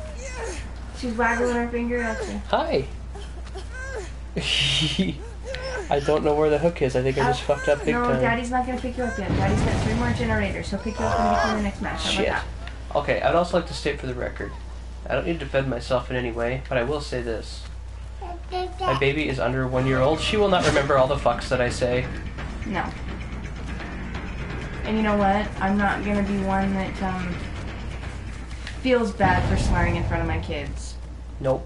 She's waggling her finger at you. Hi. I don't know where the hook is. I think I just fucked up big no, time. Daddy's not gonna pick you up yet. Daddy's got three more generators. He'll pick you up when we the next match. How Shit. Okay, I'd also like to state for the record. I don't need to defend myself in any way, but I will say this. My baby is under one year old. She will not remember all the fucks that I say. No. And you know what? I'm not gonna be one that um feels bad for swearing in front of my kids. Nope.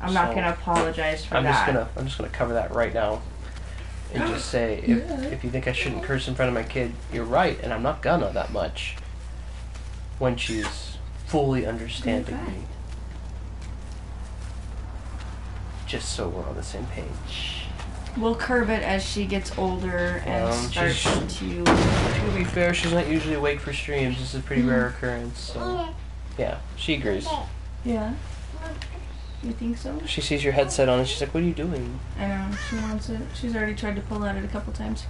I'm not gonna apologize for I'm that. just gonna I'm just gonna cover that right now. And just say if if you think I shouldn't curse in front of my kid, you're right, and I'm not gonna that much. When she's fully understanding me. Just so we're on the same page. We'll curb it as she gets older and Um, starts she's- to. To be fair, she's not usually awake for streams. This is a pretty Mm-hmm. rare occurrence, so yeah, she agrees. Yeah. You think so? She sees your headset on and she's like, "What are you doing?" I know. She wants it. She's already tried to pull at it a couple times.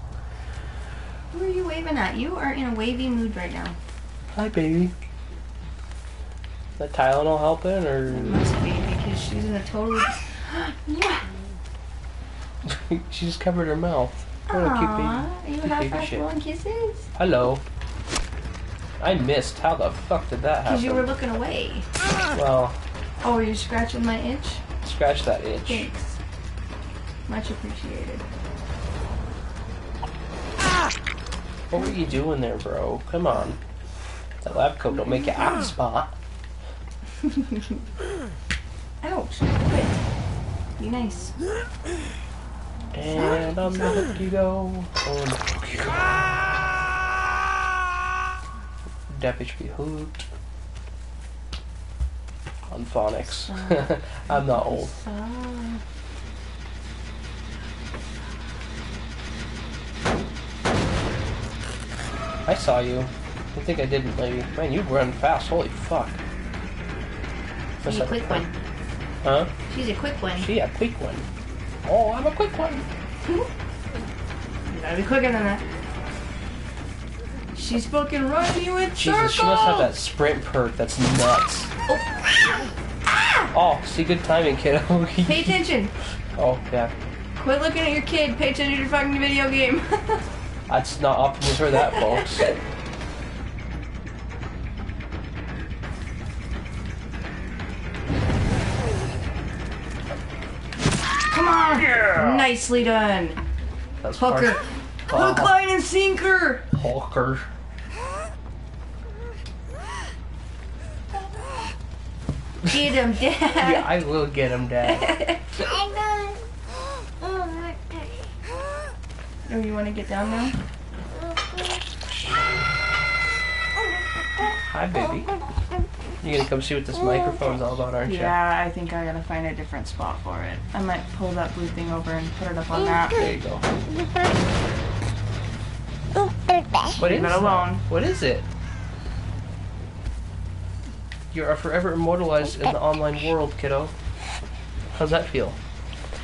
Who are you waving at? You are in a wavy mood right now. Hi, baby. That Tylenol helping, It or must be because she's in a totally. Mwah! she just covered her mouth? What a cute baby. You Cute have baby shit. kisses? Hello. I missed. How the fuck did that happen? Because you were looking away. well, Oh, were you scratching my itch? scratch that itch. Thanks. Much appreciated. What were you doing there, bro? Come on. That lab coat don't make you out spot. Ouch. Quit. Be nice. And on the hook you go. On the hook you go. Dap HP hooked. On phonics. I'm not old. I saw you. I think I didn't, maybe. Man, you run fast. Holy fuck. She's a quick one. Huh? She's a quick one. She a quick one. Oh, I'm a quick one. You gotta be quicker than that. She's fucking running you in Jesus, she must have that sprint perk that's nuts. Oh, oh see, good timing, kiddo. Pay attention. oh, yeah. Quit looking at your kid. Pay attention to your fucking video game. That's not optimal for that, folks. Come on. Nicely done. That's Hooker. par- Hook, uh-huh. line, and sinker. Hooker. Get him, Dad. Yeah, I will get him, Dad. Oh, you want to get down now? Hi, baby. You gonna come see what this microphone's all about, aren't you? Yeah, I think I gotta find a different spot for it. I might pull that blue thing over and put it up on that. There you go. What is Leave it that? alone. What is it? You are forever immortalized in the online world, kiddo. How's that feel?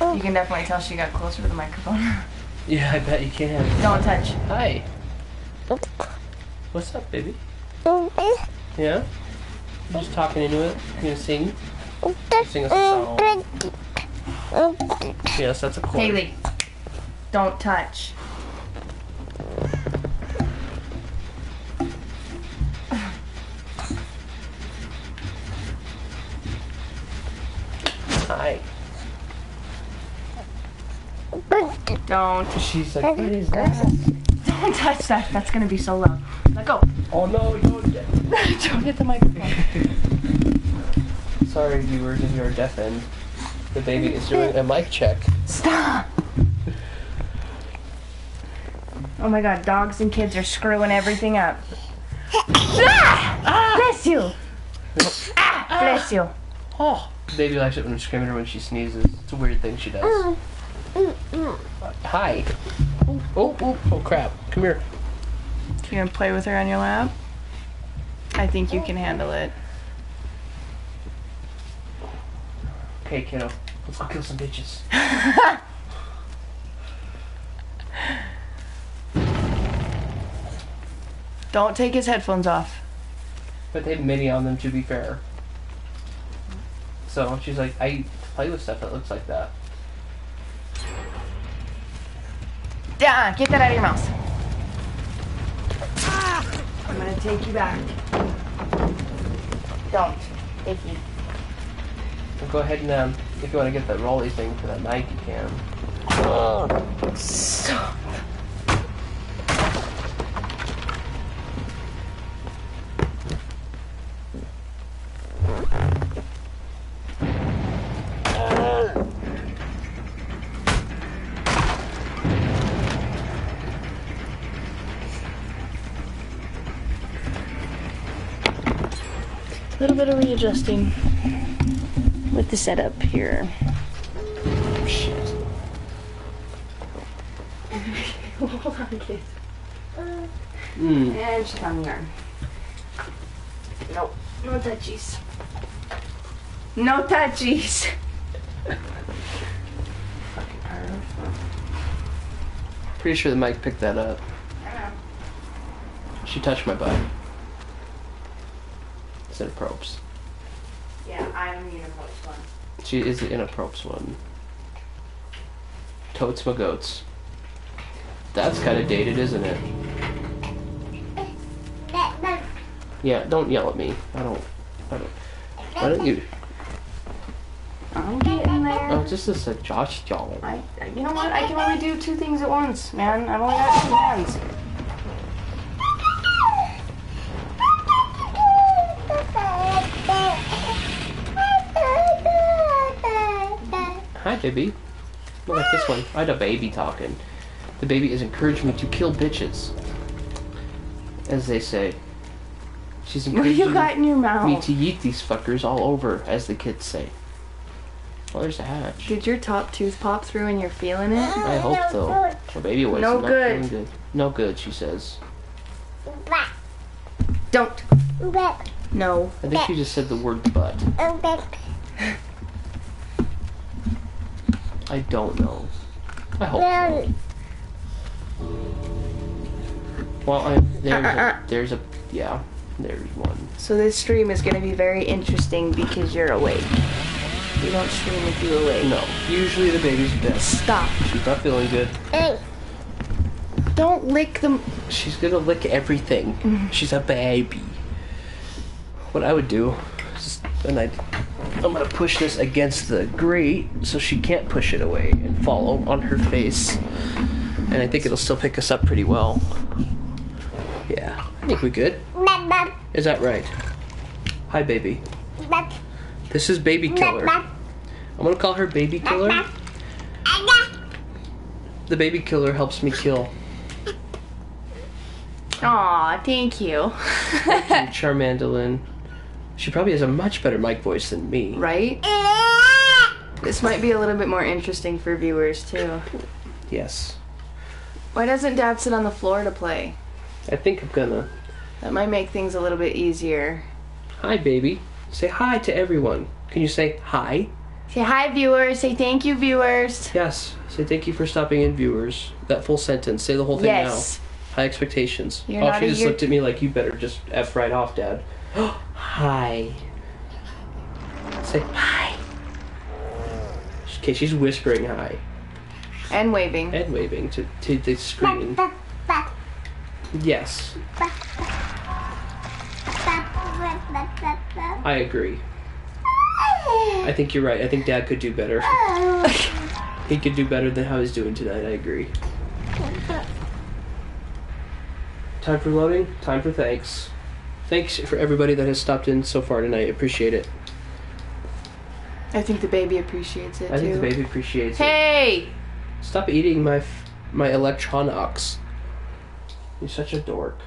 You can definitely tell she got closer to the microphone. Yeah, I bet you can. Don't touch. Hi. What's up, baby? Mm-hmm. Yeah? You just talking into it? You gonna sing? Sing us a song. Yes, that's a chord. Haley, don't touch. Hi. Don't. She's like, what is that? Don't touch that. That's gonna be so loud. Let go. Oh no, don't. don't hit the microphone. Sorry, viewers, if you're deafened. The baby is doing a mic check. Stop. Oh my god, dogs and kids are screwing everything up. Ah! Bless you. Ah! Bless you. Oh. Baby likes it when I'm screaming her when she sneezes. It's a weird thing she does. Hi. Oh, oh, oh, oh crap. Come here. You gonna play with her on your lap? I think you can handle it. Okay, kiddo. Let's go kill some bitches. Don't take his headphones off. But they have Minnie on them, to be fair. So she's like, I play with stuff that looks like that. Yeah, get that out of your mouth. I'm gonna take you back. Don't. Icky. So go ahead and, um, if you want to get that rolly thing for that mic, you can. Stop. A little bit of readjusting with the setup here. Oh, Shit. Hold on, kids. Mm. And she's on the arm. Nope. No touchies. No touchies. Pretty sure the mic picked that up. She touched my butt. Instead of probes. Yeah, I'm unipost one. She is in a probes one. Totes my goats. That's kind of dated, isn't it? Yeah, don't yell at me. I don't. I don't. Why don't you? I'm getting there. Oh, just as a Josh y'all. I, I- you know what? I can only do two things at once, man. I've only got two hands. Hi, baby. Look at this one. I had a baby talking. The baby is encouraging me to kill bitches. As they say. She's What do encouraging you got in your mouth? me mouth? to yeet these fuckers all over, as the kids say. Well, there's a hatch. Did your top tooth pop through and you're feeling it? I hope so. Well, baby was No not good. feeling good. No good, she says. Don't. No. I think she just said the word butt. Oh, I don't know. I hope so. Well, I, there's a, there's a, yeah, there's one. So this stream is going to be very interesting because you're awake. You don't stream if you're awake. No, usually the baby's best. Stop. She's not feeling good. Don't lick them. She's gonna lick everything. Mm-hmm. She's a baby. What I would do is, and I, I'm gonna push this against the grate so she can't push it away and fall on her face. And I think it'll still pick us up pretty well. Yeah, I think we good. Is that right? Hi, baby. This is Baby Killer. I'm gonna call her Baby Killer. The Baby Killer helps me kill. Aw, thank you. Charmandolin. She probably has a much better mic voice than me. right? This might be a little bit more interesting for viewers too. Yes. Why doesn't Dad sit on the floor to play? I think I'm gonna. That might make things a little bit easier. Hi, baby. Say hi to everyone. Can you say hi? Say hi, viewers. Say thank you, viewers. Yes. Say thank you for stopping in, viewers. That full sentence. Say the whole thing Yes. now. High expectations. You're oh, she just year- looked at me like you better just f right off, Dad. hi. Say hi. Okay, she's whispering hi And waving. and waving to, to the screen. Yes, I agree. I think you're right. I think Dad could do better. He could do better than how he's doing tonight. I agree. Time for loading. Time for thanks. Thanks for everybody that has stopped in so far tonight. Appreciate it. I think the baby appreciates it I think the baby appreciates it. Hey! Stop eating my f- my electronics. You're such a dork.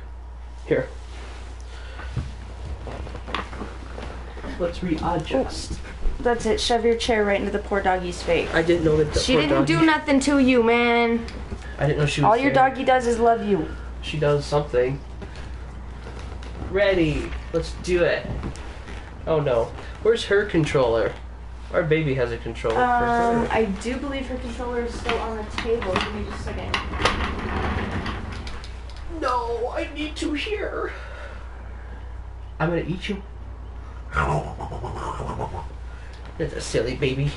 Here. Let's readjust. That's it. Shove your chair right into the poor doggy's face. I didn't know that. The She poor didn't do doggy- nothing to you, man. I didn't know she was All your there. doggy does is love you. She does something. Ready. Let's do it. Oh no. Where's her controller? Our baby has a controller Um. I do believe her controller is still on the table. Give me just a second. No, I need to hear. I'm gonna eat you. That's a silly baby.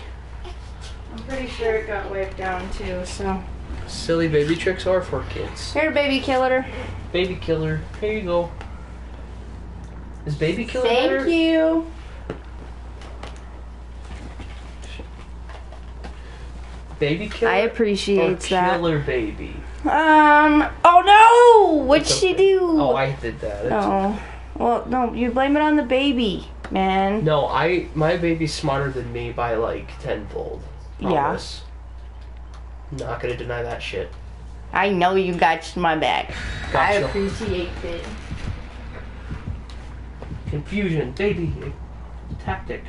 I'm pretty sure it got wiped down too. So Silly baby tricks are for kids. here, baby killer. Baby killer. Here you go. Is baby killer Thank better? you. Baby killer. I appreciate that. killer baby. Um. Oh no! What'd It's she do? Oh, I did that. It's- Oh. Well, no. You blame it on the baby, man. No, I my baby's smarter than me by like tenfold. Yeah. Promise. Not gonna deny that shit. I know you got my back. I appreciate it. Confusion, baby tactic.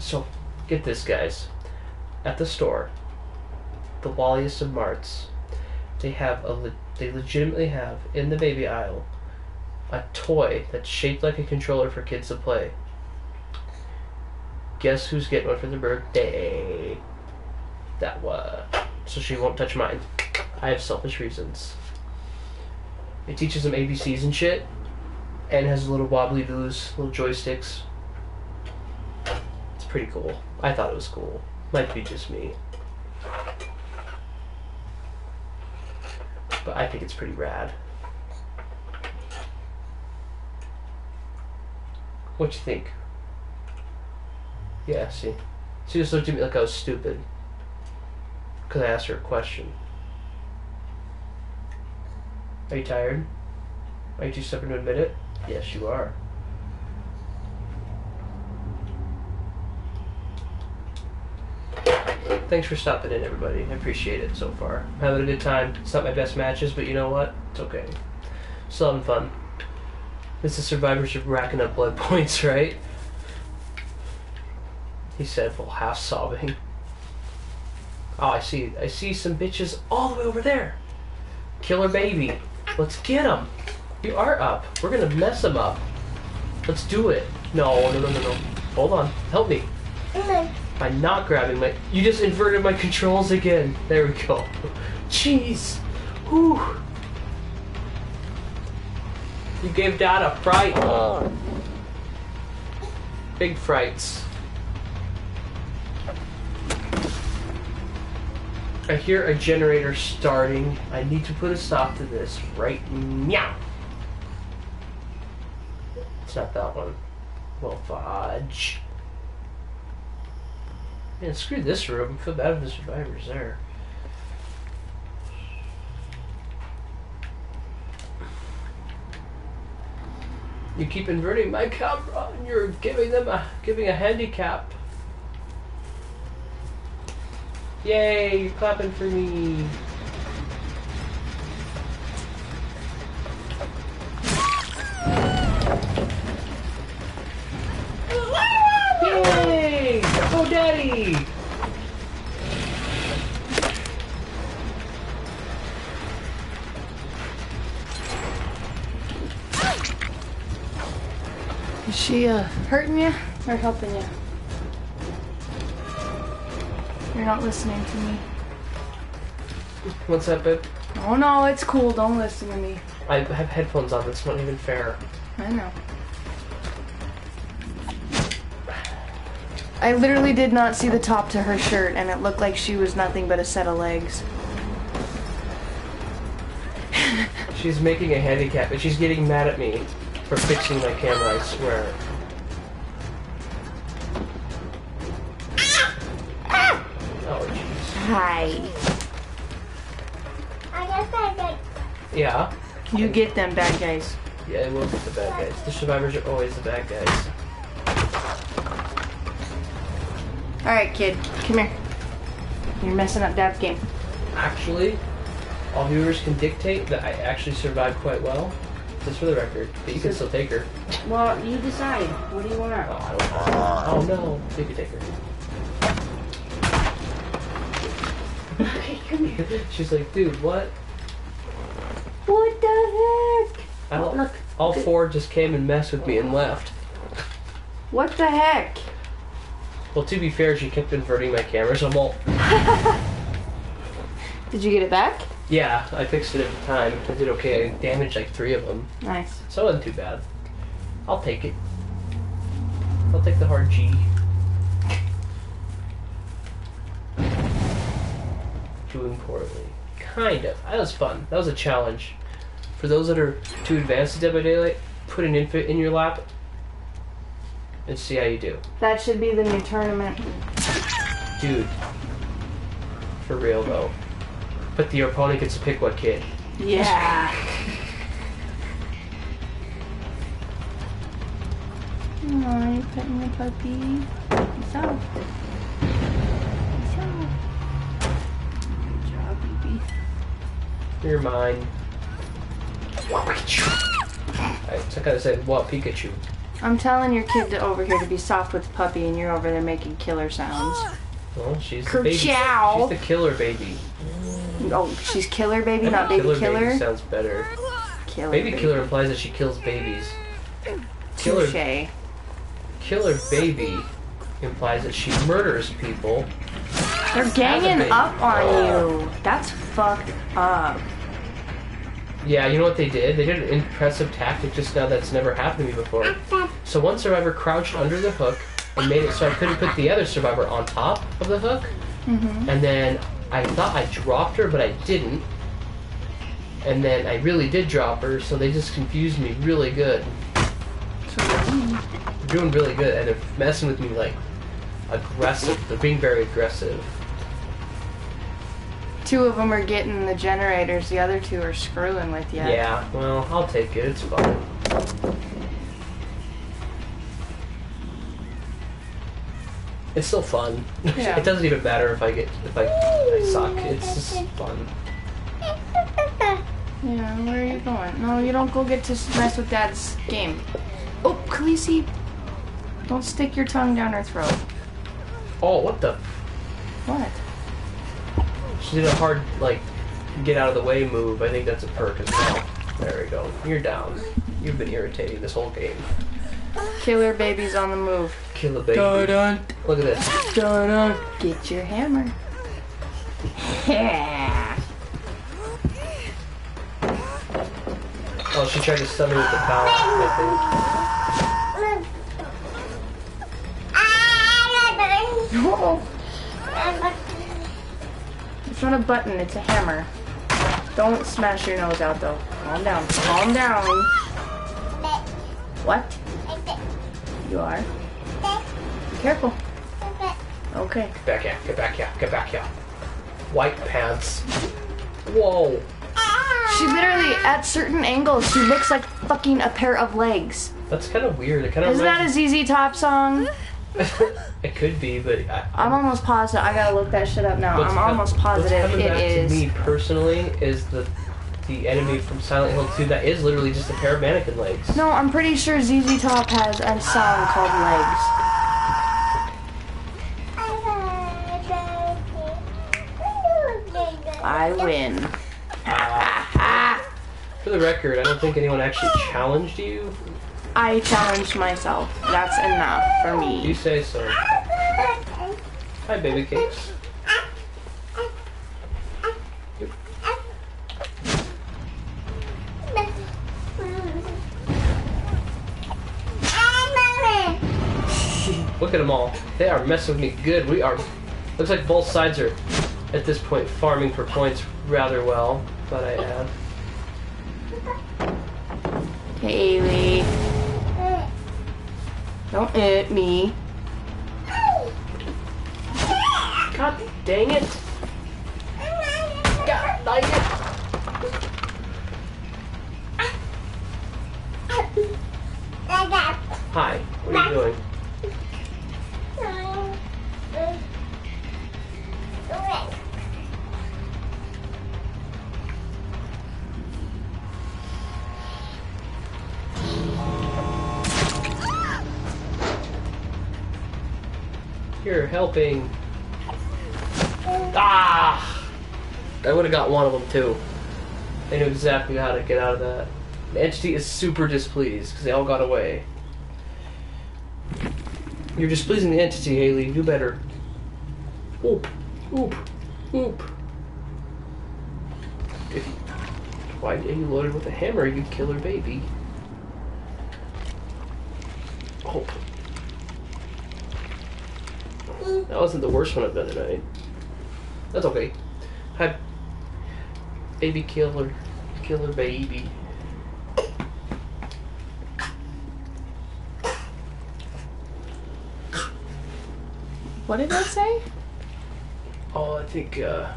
So, get this, guys. At the store, the Walliest of Marts, they have a le- they legitimately have in the baby aisle a toy that's shaped like a controller for kids to play. Guess who's getting one for their birthday? That was so she won't touch mine. I have selfish reasons. It teaches them ABCs and shit, and has little wobbly doos, little joysticks. It's pretty cool. I thought it was cool. Might be just me. But I think it's pretty rad. What you think? Yeah, see. She just looked at me like I was stupid. Because I asked her a question. Are you tired? Are you too stubborn to admit it? Yes, you are. Thanks for stopping in, everybody. I appreciate it so far. I'm having a good time. It's not my best matches, but you know what? It's okay. Still having fun. This is survivorship racking up blood points, right? He said while half sobbing. Oh, I see. I see some bitches all the way over there. Killer baby. Let's get them. You are up. We're gonna mess them up. Let's do it. No, no, no, no, no. Hold on. Help me. By not grabbing my. You just inverted my controls again. There we go. Jeez. Whew. You gave Dad a fright. Big frights. I hear a generator starting. I need to put a stop to this right now. It's not that one. Well, fudge. Man, screw this room. I feel bad for the survivors there. You keep inverting my camera, and you're giving them a giving a handicap. Yay! You're clapping for me. Yay! Oh, daddy! Is she uh, hurting you or helping you? You're not listening to me. What's up, babe? Oh no, it's cool. Don't listen to me. I have headphones on. That's not even fair. I know. I literally did not see the top to her shirt, and it looked like she was nothing but a set of legs. She's making a handicap, and she's getting mad at me for fixing my camera. I swear. Hi. Yeah. You get them bad guys. Yeah, we'll get the bad guys. The survivors are always the bad guys. Alright, kid. Come here. You're messing up Dad's game. Actually, all viewers can dictate that I actually survived quite well. Just for the record, but you can still take her. Well, you decide. What do you Oh, want? I don't know. Oh no, you can take her. Okay, come here. She's like, dude, what? What the heck? I don't. Look. All four just came and messed with me and left. What the heck? Well, to be fair, she kept inverting my camera, so I'm all. Did you get it back? Yeah, I fixed it every time. I did okay. I damaged like three of them, Nice. so it wasn't too bad. I'll take it. I'll take the hard G. Doing poorly. Kind of. That was fun. That was a challenge. For those that are too advanced to Dead by Daylight, put an infant in your lap and see how you do. That should be the new tournament. Dude. For real though. But the opponent gets to pick what kid. Yeah. Aw, you petting the puppy. Peace You're mine. I so I gotta what Pikachu? I'm telling your kid to over here to be soft with the puppy, and you're over there making killer sounds. Well, she's the baby. She's the killer baby. Oh, she's killer baby, not baby killer, killer. baby sounds better. Killer Baby baby, killer implies that she kills babies. Killer killer baby implies that she murders people. They're ganging up on oh. you. That's fucked up. Yeah, you know what they did? They did an impressive tactic just now that's never happened to me before. So one survivor crouched under the hook and made it so I couldn't put the other survivor on top of the hook. Mm-hmm. And then I thought I dropped her, but I didn't. And then I really did drop her, so they just confused me really good. They're doing really good, and they're messing with me like aggressive. They're being very aggressive. Two of them are getting the generators. The other two are screwing with you. Yeah, well, I'll take it. It's fine. It's still fun. Yeah. it doesn't even matter if I get if I, I suck. It's just fun. Yeah, where are you going? No, you don't go get to mess with Dad's game. Oh, Khaleesi, don't stick your tongue down her throat. Oh, what the? What? She did a hard like get out of the way move. I think that's a perk as well. There we go. You're down. You've been irritating this whole game. Killer baby's on the move. Kill a baby. Dun Look at this. dun dun. Get your hammer. Yeah. Oh, she tried to stun me with the power, I It's not a button, it's a hammer. Don't smash your nose out though. Calm down. Calm down. What? You are? Be careful. Okay. Get Back here. Get back here. Get back here. White pants. Whoa. She literally, at certain angles, she looks like fucking a pair of legs. That's kind of weird. It kind of Isn't that a ZZ Top song? It could be, but I, I'm almost positive. I gotta look that shit up now. I'm com- almost positive what's coming it back is. To me personally, is the the enemy from Silent Hill 2 that is literally just a pair of mannequin legs. No, I'm pretty sure ZZ Top has a song called Legs. I win. Uh, for the record, I don't think anyone actually challenged you. I challenged myself. That's enough for me. You say so. Hi, baby cakes. Look at them all. They are messing with me good. We are. Looks like both sides are, at this point, farming for points rather well. But I add. Haley. Don't hit me. God dang it! God dang it! Hi. What are you doing? You're helping. Ah! I would have got one of them too. I knew exactly how to get out of that. The entity is super displeased because they all got away. You're displeasing the entity, Haley. Do better. Oop, oop, oop. If why did you loaded with a hammer? You kill her baby. Oh. That wasn't the worst one I've done tonight. That's okay. Hi, baby killer, killer baby. What did I say? Oh, I think. uh...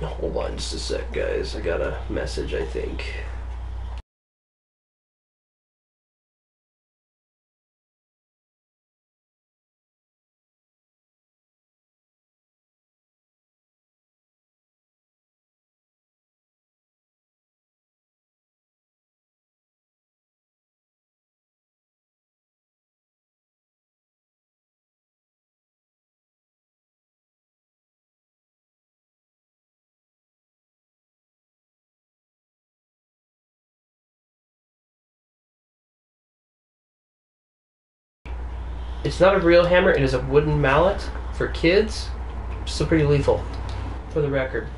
Hold on just a sec, guys. I got a message. I think. It's not a real hammer. It is a wooden mallet for kids. Still pretty lethal, for the record.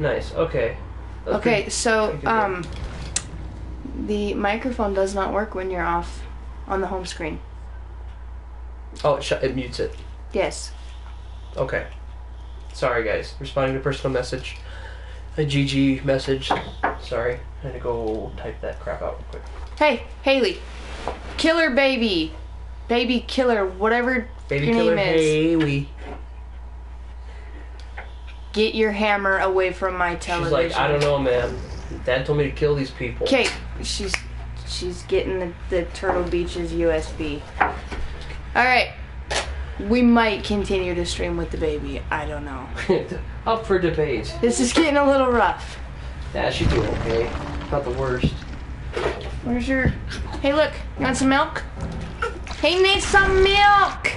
Nice. Okay. That's Okay, pretty- so pretty um, the microphone does not work when you're off on the home screen. Oh, it, sh- it mutes it. Yes. Okay. Sorry, guys. Responding to personal message. A GG message. Sorry. I had to go type that crap out real quick. Hey, Haley. Killer baby. Baby killer, whatever Baby your killer name is. Haley. Get your hammer away from my television. She's like, I don't know, man. Dad told me to kill these people. Okay, she's she's getting the, the Turtle Beaches USB. All right, we might continue to stream with the baby. I don't know. Up for debate. This is getting a little rough. Yeah, she's doing okay. Not the worst. Where's your? Hey, look. You want some milk? He needs some milk.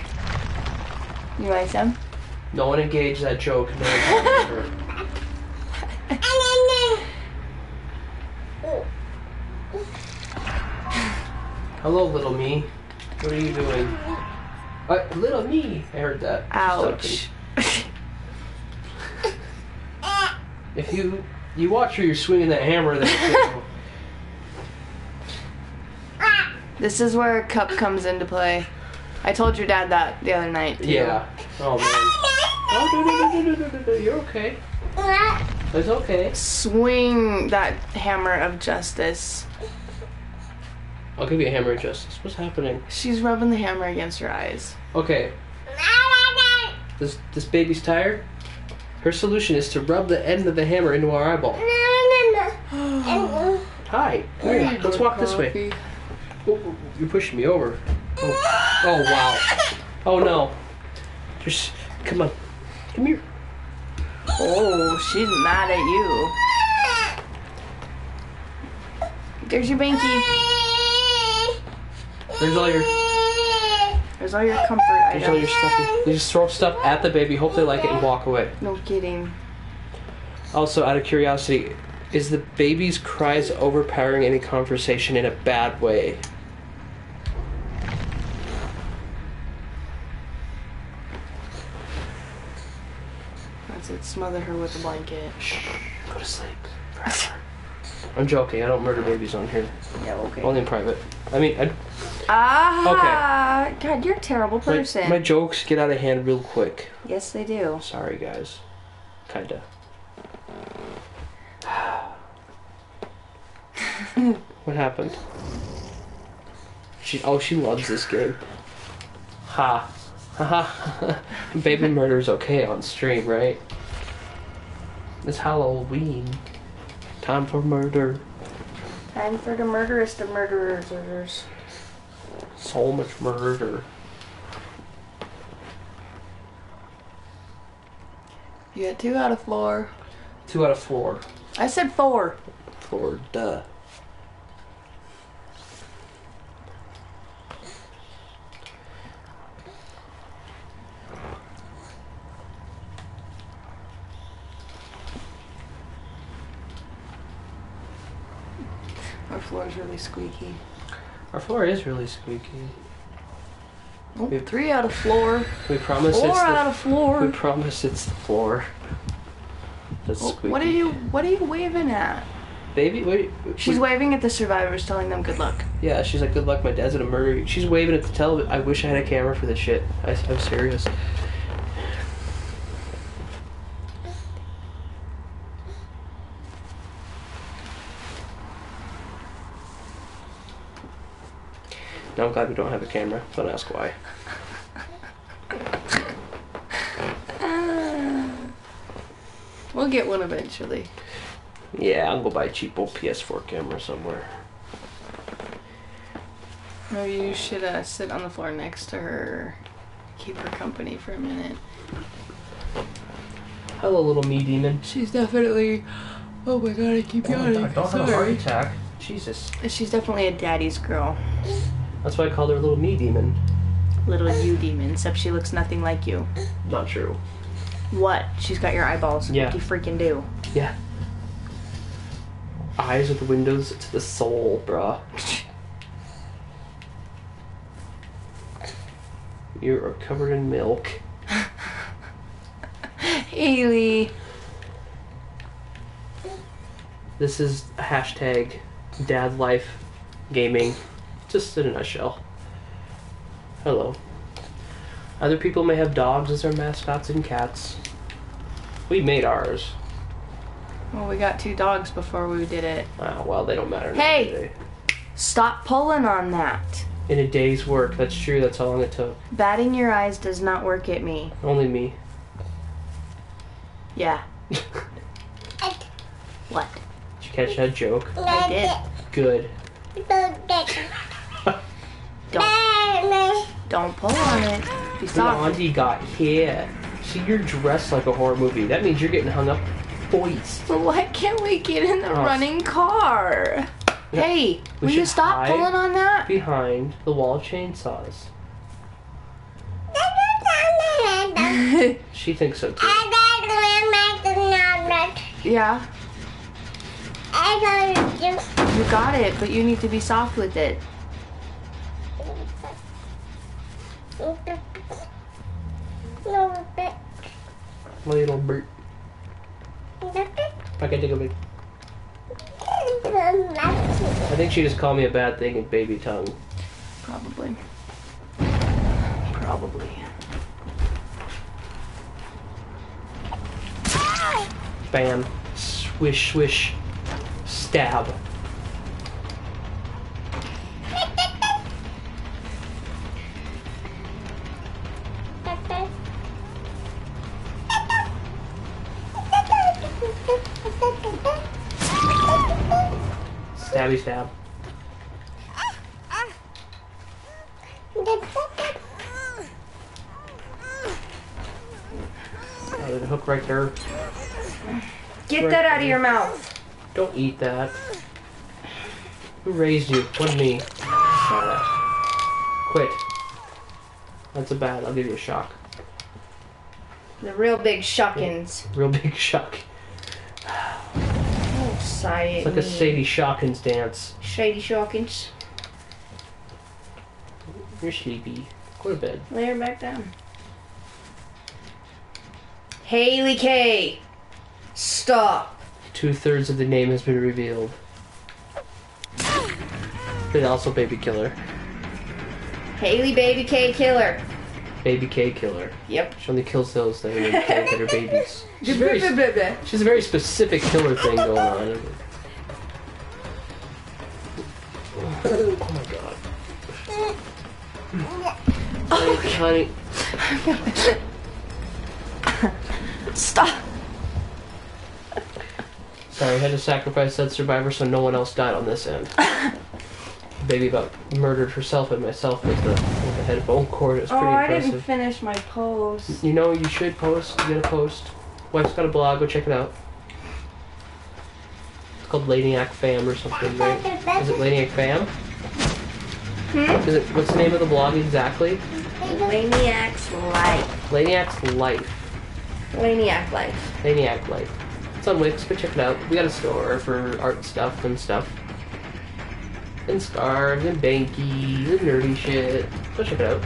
You want some? No one engaged that joke. No. Hello, little me. What are you doing? Uh, little me. I heard that. Ouch. If you you watch her, you're swinging that hammer. This is where a cup comes into play. I told your dad that the other night. too. yeah. Oh man. Oh no no no no no no no! You're okay. It's okay. Swing that hammer of justice. I'll give you a hammer of justice. What's happening? She's rubbing the hammer against her eyes. Okay. This this baby's tired. Her solution is to rub the end of the hammer into our eyeball. Hi. Come here. Let's walk this way. Oh, you're pushing me over. Oh, oh wow. Oh no. Just come on. Come here. Oh, she's mad at you. There's your banky. There's all your There's all your comfort items. there's all your stuff. You just throw stuff at the baby, hope they like it, and walk away. No kidding. Also, out of curiosity, is the baby's cries overpowering any conversation in a bad way? That's it. Smother her with a blanket. Shh, go to sleep. Forever. I'm joking. I don't murder babies on here. Yeah, okay. Only in private. I mean, I, Ah, God, you're a terrible my, person. my jokes get out of hand real quick. yes, they do. Sorry, guys. Kinda. What happened? She oh she loves this game. Ha. Ha Baby murder's okay on stream, right? It's Halloween. Time for murder. Time for the murderous, the murderers. So much murder. You got two out of four. Two out of four. I said four. Four, duh. Our floor is really squeaky. Our floor is really squeaky. Oh, We- three out of floor. We promise Four it's the out of floor. We promise it's the floor. What are you? What are you waving at? Baby, wait. She's wait. waving at the survivors, telling them good luck. Yeah, she's like, good luck, my dad's gonna murder you. She's waving at the television. I wish I had a camera for this shit. I, I'm serious. Now I'm glad we don't have a camera. Don't ask why. We'll get one eventually. Yeah, I'll go buy a cheap old PS4 camera somewhere. Maybe you should uh, sit on the floor next to her, keep her company for a minute. Hello, little me demon. She's definitely. Oh my god, I keep yawning. Sorry. Have a heart attack. Jesus. She's definitely a daddy's girl. That's why I called her little me demon. Little you demon, except she looks nothing like you. Not true. What? She's got your eyeballs. Yeah. What do you freaking do? Yeah. Eyes are the windows to the soul, bruh. You are covered in milk. Haley. This is hashtag dad life gaming. Just in a nutshell. Hello. Other people may have dogs as their mascots and cats. We made ours. Well, we got two dogs before we did it. Ah, well, they don't matter now, Hey! do? Stop pulling on that. in a day's work. That's true. That's how long it took. Batting your eyes does not work at me. Only me. Yeah. What? Did you catch that joke? I did. Good. Don't don't pull on it. Be The auntie got hit. See, you're dressed like a horror movie. That means you're getting hung up twice. But why can't we get in the Oh. running car? Yeah. Hey, We will you stop hide. pulling on that? Behind the wall of chainsaws. She thinks so too. yeah, you got it, but you need to be soft with it. Little Bert. I can take a bit. I think she just called me a bad thing in baby tongue. Probably. Probably. Bam. Swish, swish. Stab. Stabby stab. Oh, there's a hook right there. Get Right that out of your mouth. Don't eat that. Who raised you? What me? Quit. That's a bad. I'll give you a shock. The real big shuckins. Real big shock. Sigh It's like a Sadie Shockins dance. Shady shuckins. You're sleepy. Go to bed. Lay her back down. Haley K. Stop. Two thirds of the name has been revealed. But also Baby Killer. Haley Baby K Killer. Baby K Killer. Yep. She only kills those that are, that are babies. She's very, she's a very specific killer thing going on. Oh my god. Honey, honey, Stop. sorry, I had to sacrifice that survivor so no one else died on this end. Baby about murdered herself and myself with the, with the headphone cord. It was pretty Oh, pretty I didn't finish my post. You know, you should post. You gotta post. Wife's got a blog. Go check it out. It's called Laniac Fam or something, right? Is it Laniac Fam? Hmm? Is it? What's the name of the blog exactly? Laniac's Life. Laniac's Life. Laniac Life. Laniac Life. It's on Wix. Go check it out. We got a store for art stuff and stuff. And scarves and bankies and nerdy shit. Go check it out.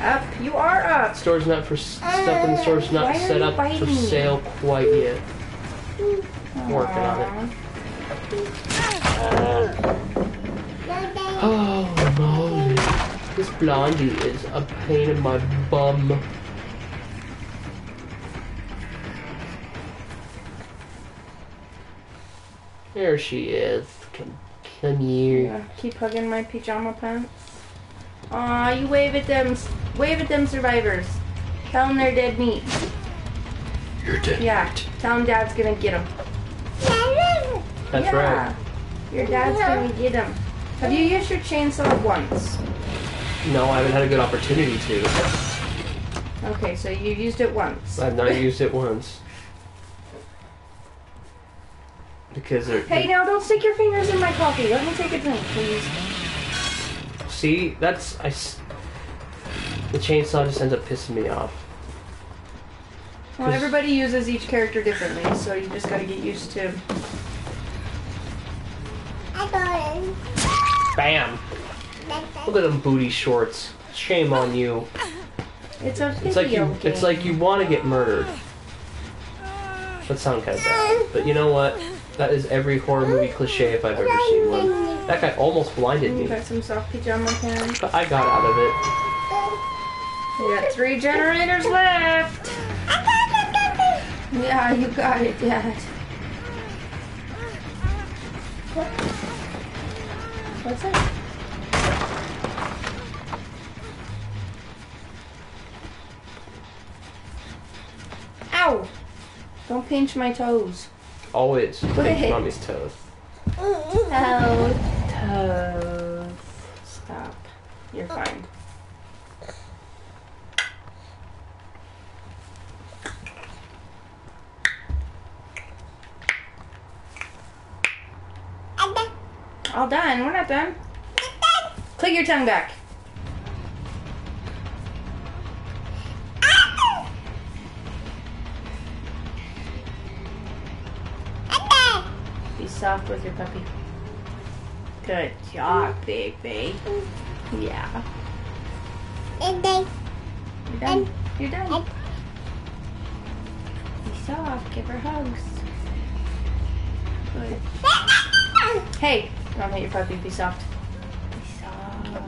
Up. You are up. Store's not for s- stuff in the store's not set up for biting me? sale quite yet. Working on it. Oh, moly. This blondie is a pain in my bum. There she is. Come, come here. Yeah, keep hugging my pajama pants. Aw, you wave at them. Wave at them survivors. Tell them they're dead meat. You're dead. Yeah. Tell them dad's gonna get them. That's yeah. right. Your dad's gonna get them. Have you used your chainsaw once? No, I haven't had a good opportunity to. Okay, so you used it once. I've not used it once. Because they're, Hey, now don't stick your fingers in my coffee. Let me take a drink, please. See, that's I. The chainsaw just ends up pissing me off. Well, everybody uses each character differently, so you just gotta get used to. Bam! Look at them booty shorts. Shame on you. It's a video It's like you. game. It's like you want to get murdered. That sounds kind of bad, but you know what? That is every horror movie cliche if I've ever seen one. That guy almost blinded me. Got some soft pajama pants. But I got out of it. We got three generators left. Yeah, you got it, Dad. What? What's that? Ow! Don't pinch my toes. Oh, Always Wait. pinch mommy's toes. Toes. Toes. Stop. You're fine. All done. We're not done. Click your tongue back. Soft with your puppy. Good job, baby. Yeah. You're done. You're done. Be soft. Give her hugs. Good. Hey, don't hit your puppy. Be soft. Be soft.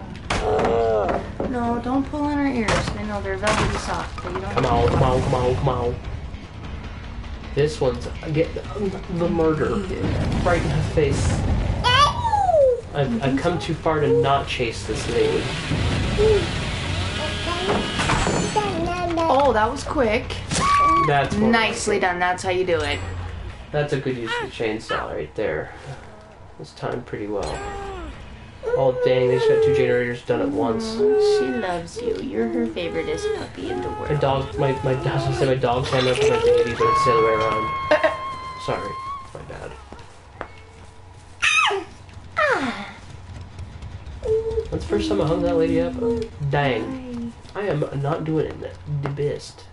No, don't pull on her ears. I know they're velvety soft, but you don't. Come on, come on, come on, come on. This one's uh, get oh, the murder right in her face. I've, I've come too far to not chase this lady. Oh, that was quick. That's Nicely done. That's how you do it. That's a good use of the chainsaw right there. It's timed pretty well. Oh dang, they just got two generators done at once. She loves you. You're her favoriteest puppy in the world. My dog, my my, I was gonna say my dog's standing up for my baby, but it's the other way around. Sorry, my bad. That's the first time I hung that lady up. Dang, I am not doing it the best.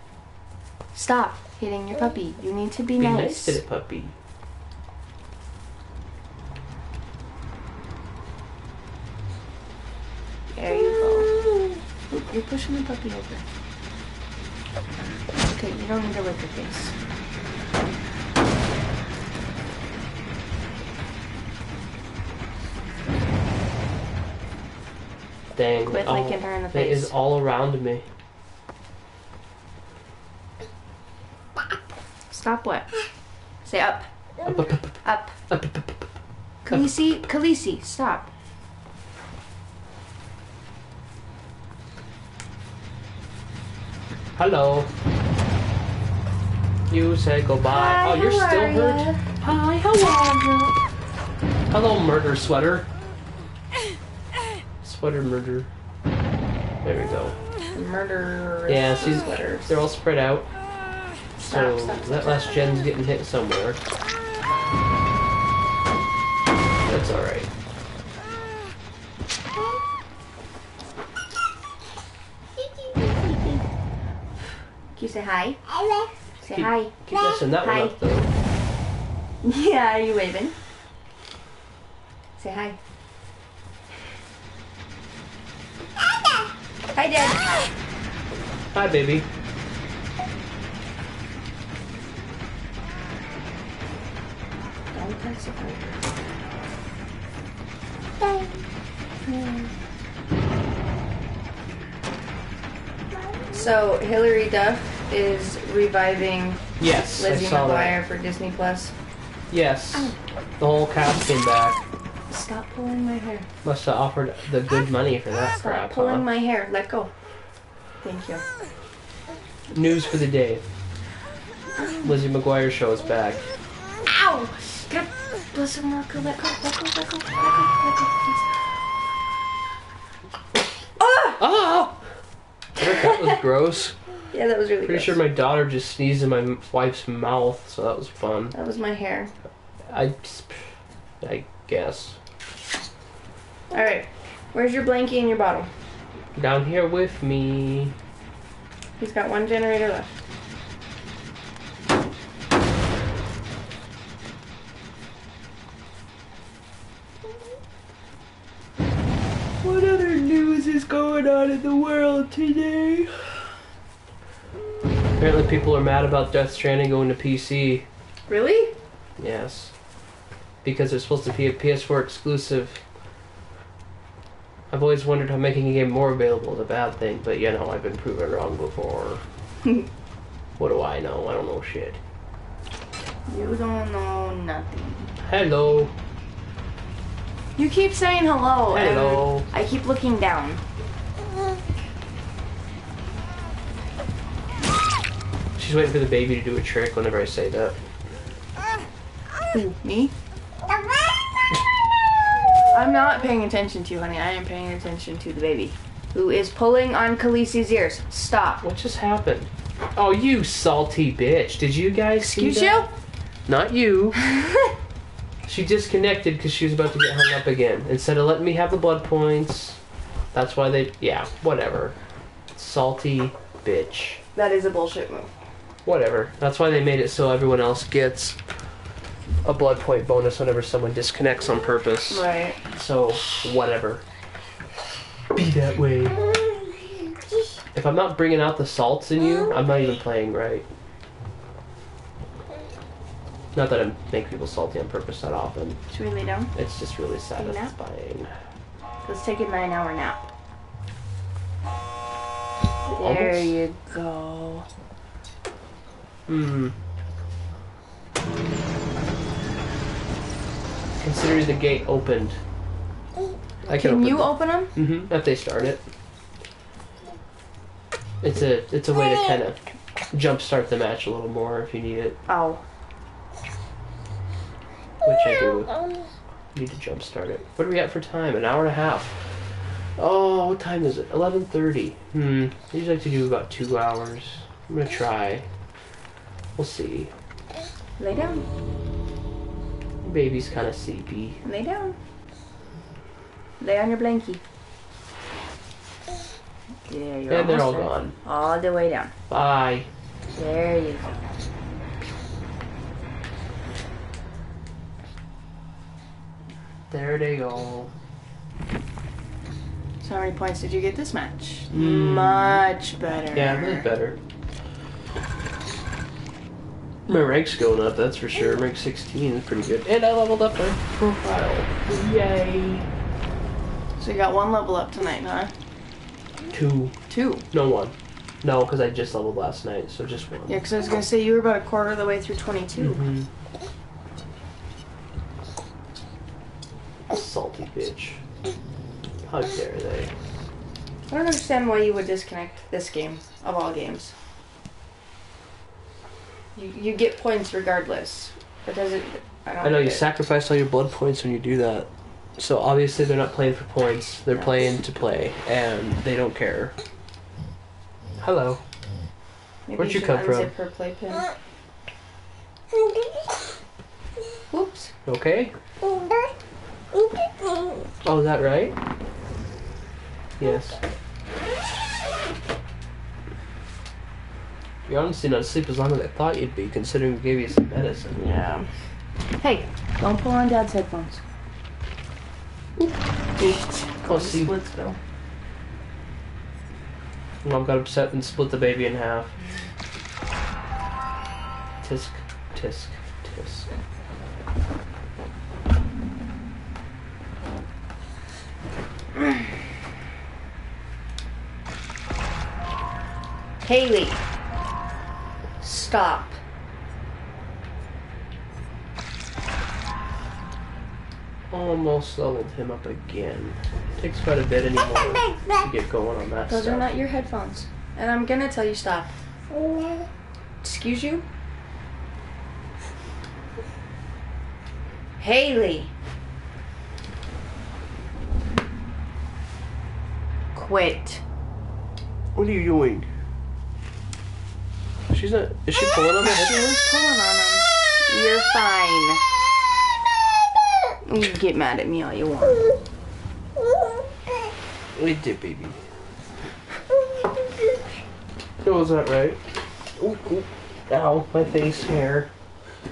Stop hitting your puppy. You need to be, Be nice. nice to the puppy. There you go. You're pushing the puppy over. Okay, you don't need to lick her face. Dang, Quit all- licking her in the face. It is all around me. Stop what? Say up. Up, up, up, Up. up, up, up, up. Khaleesi, Khaleesi, stop. Hello. You said goodbye. oh, you're still hurt? Hi, how are you? Hello, murder sweater. Sweater murder. There we go. Murder. Yeah, see, sweaters. they're all spread out. So Stop, stop, stop, that last gen's getting hit somewhere. That's alright. You say hi? Say Keep- hi. Keep messing that one Hi. up though. Yeah, are you waving? Say hi. Hi, Dad. Hi, baby. Don't touch it. So Hilary Duff is reviving Yes, Lizzie I saw McGuire that. for Disney Plus. Yes, the whole cast came back. Stop pulling my hair. Must have offered the good money for that Stop crap, pulling huh? my hair. Let go. Thank you. News for the day. Lizzie McGuire show is back. Ow! God bless America. Let go. Let go. Let go. Let go. Let go. Please. Ah! Ah! That was gross. Yeah, that was really Pretty gross. sure my daughter just sneezed in my wife's mouth, so that was fun. That was my hair. I, I guess. All right. Where's your blankie and your bottle? Down here with me. He's got one generator left. What other news is going on in the world today? Apparently, people are mad about Death Stranding going to PC. Really? Yes. Because it's supposed to be a PS4 exclusive. I've always wondered how making a game more available is a bad thing, but you know, I've been proven wrong before. what do I know? I don't know shit. You don't know nothing. Hello. You keep saying hello. and Hello. I keep looking down. She's waiting for the baby to do a trick whenever I say that. Who, me? I'm not paying attention to you, honey. I am paying attention to the baby. Who is pulling on Khaleesi's ears. Stop. What just happened? Oh, you salty bitch. Did you guys see Excuse that? you? Not you. She disconnected because she was about to get hung up again. Instead of letting me have the blood points. That's why they. Yeah, whatever. Salty bitch. That is a bullshit move. Whatever. That's why they made it so everyone else gets a blood point bonus whenever someone disconnects on purpose. Right. So, whatever. Be that way. If I'm not bringing out the salts in you, I'm not even playing right. Not that I make people salty on purpose that often. Should we lay down? It's just really satisfying. Let's take a nine hour nap. Almost. There you go. Hmm. Consider the gate opened. I can, Can open you open them? Mm-hmm. If they start it. It's a it's a way to kind of jumpstart the match a little more if you need it, Oh. which I do. Need to jumpstart it. What are we at for time? An hour and a half. Oh, what time is it? Eleven thirty. Hmm. I usually like to do about two hours. I'm gonna try. We'll see. Lay down. Baby's kind of sleepy. Lay down. Lay on your blankie. There you And they're all gone. All the way down. Bye. There you go. There they go. So how many points did you get this match? Mm. Much better. Yeah, that's better. My rank's going up, that's for sure. Rank 16 is pretty good. And I leveled up my profile. Yay. So you got one level up tonight, huh? Two. Two. No, one. No, because I just leveled last night, so just one. Yeah, because I was gonna say you were about a quarter of the way through 22. Mhm. Salty bitch. How dare they? I don't understand why you would disconnect this game of all games. You, you get points regardless. But does it? I don't. I know you it. sacrifice all your blood points when you do that. So obviously they're not playing for points. They're No. playing to play, and they don't care. Hello. Maybe Where'd you should come from? her playpen. Whoops. Okay. Oh, is that right? Yes. You're honestly not asleep as long as I thought you'd be, considering we gave you some medicine. Yeah. Hey, don't pull on Dad's headphones. Oh, see, Splitsville. Mom got upset and split the baby in half. Tisk, tisk, tisk. Haley, stop. Almost leveled him up again. Takes quite a bit anymore to get going on that Those stuff. are not your headphones. And I'm gonna tell you stop. Excuse you? Haley. Quit. What are you doing? She's not. Is she pulling on the She headphones? was pulling on them. You're fine. You can get mad at me all you want. We did, baby. Oh, was that right? Ooh, ooh. Ow, my face hair.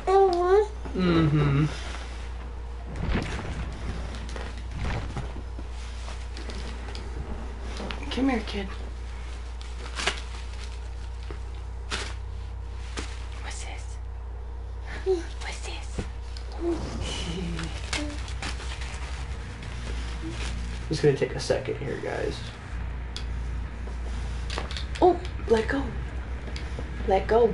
Mm-hmm. Come here, kid. What's this? What's this? It's gonna take a second here, guys. Oh, let go. Let go.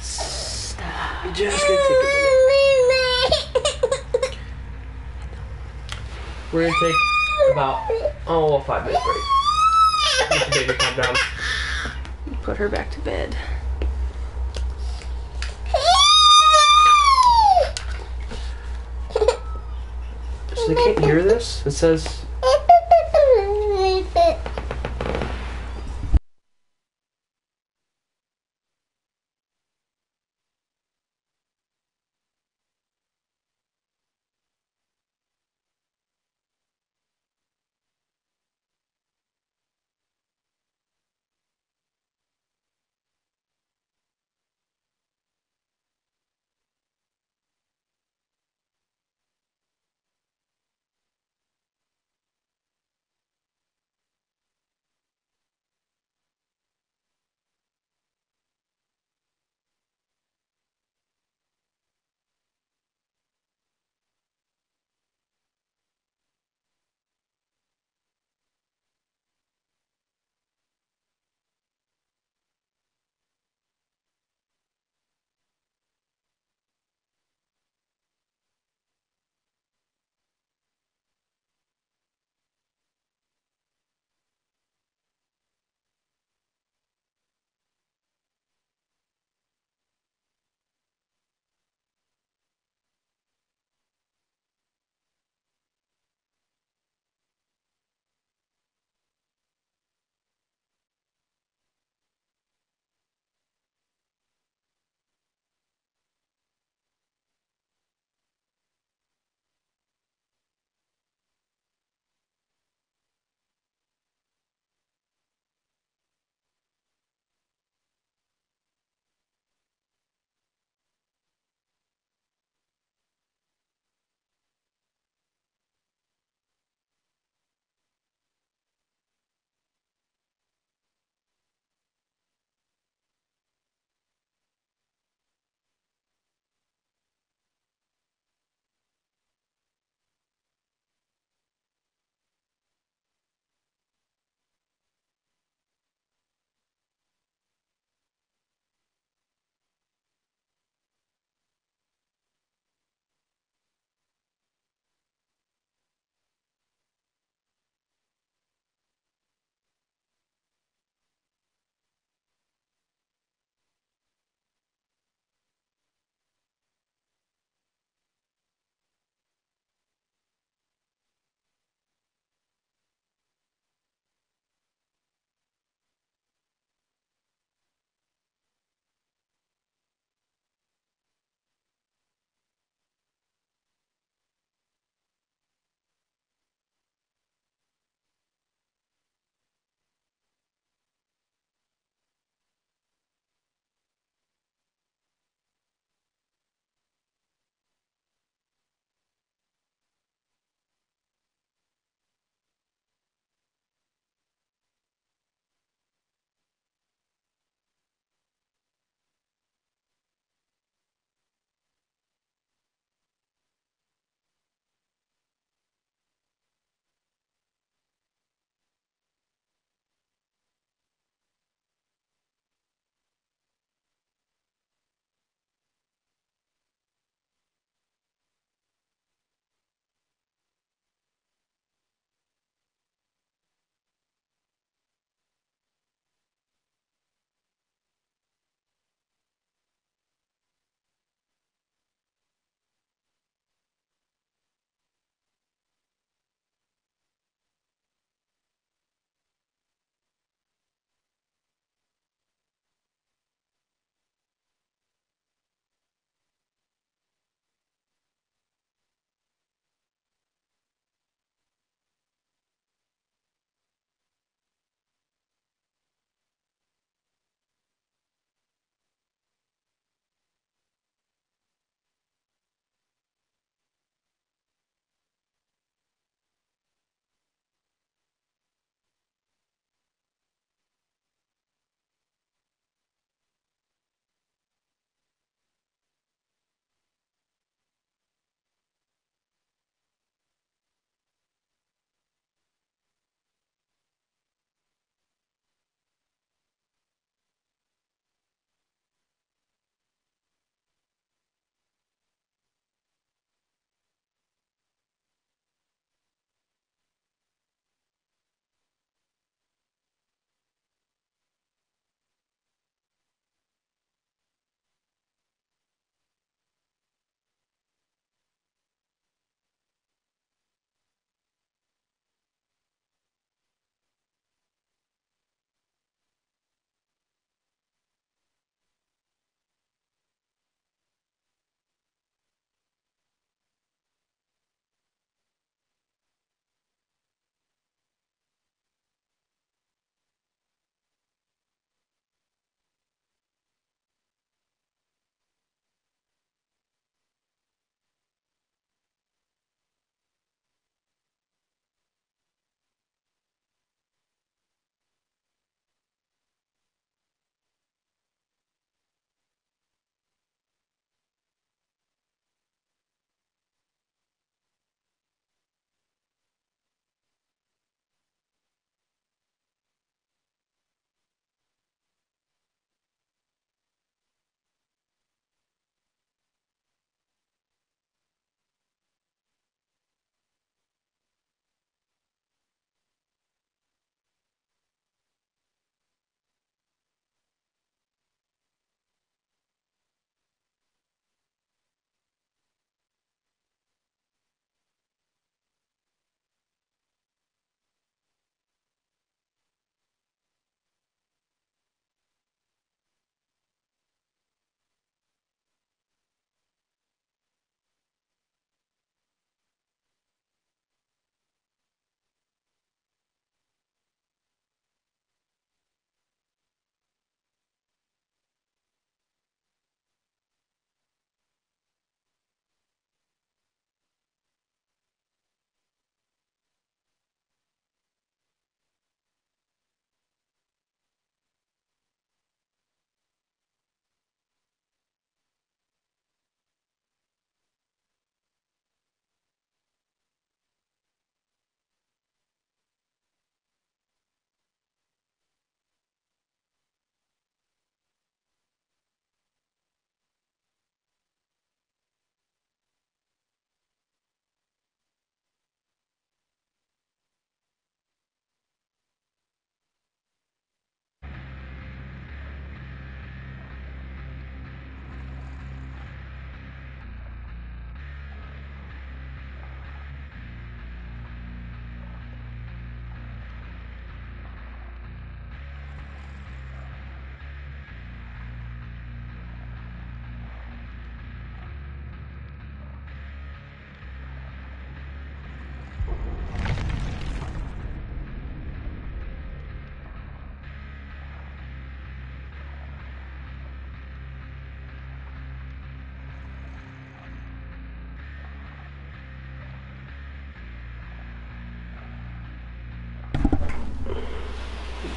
Stop. Just gonna take a minute. We're gonna take about oh a five minute break. Baby calm down. Put her back to bed. So they can't hear this? It says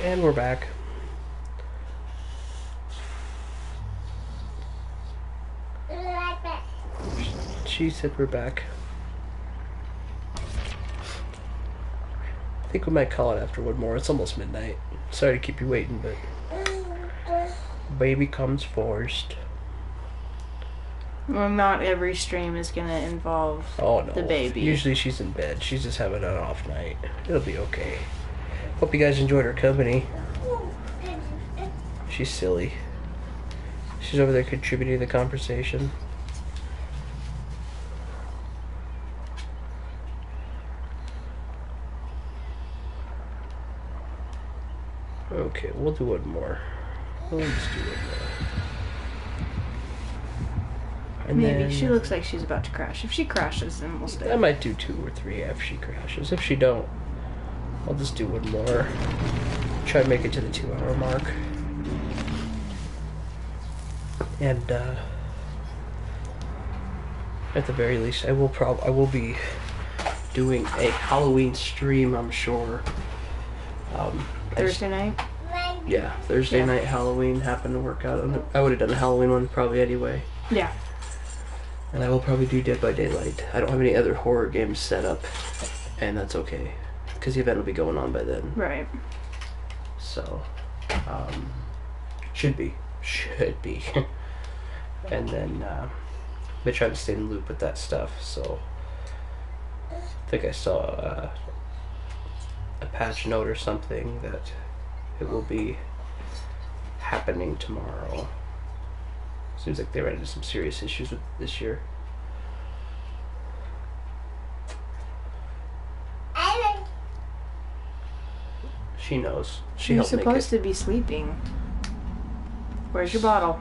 And we're back. She said we're back. I think we might call it after one more. It's almost midnight. Sorry to keep you waiting, but baby comes first. Well, not every stream is gonna involve. Oh no. The baby. Usually she's in bed. She's just having an off night. It'll be okay. Hope you guys enjoyed her company. She's silly. She's over there contributing to the conversation. Okay, we'll do one more. We'll just do one more. And Maybe then- she looks like she's about to crash. If she crashes, then we'll I stay. might do two or three if she crashes. If she don't, I'll just do one more. Try to make it to the two hour mark. And uh, at the very least, I will prob I will be doing a Halloween stream. I'm sure. Um, Thursday night. yeah, Thursday Yeah. night Halloween happened to work out. I would have done a Halloween one probably anyway. Yeah. And I will probably do Dead by Daylight. I don't have any other horror games set up, and that's okay, because the event will be going on by then. Right. So, um, should be, should be. and then uh, they try to stay in the loop with that stuff. So, I think I saw uh, a patch note or something that it will be happening tomorrow. Seems like they ran into some serious issues with this year. She knows. She You're helped make it. supposed to be sleeping. Where's your bottle?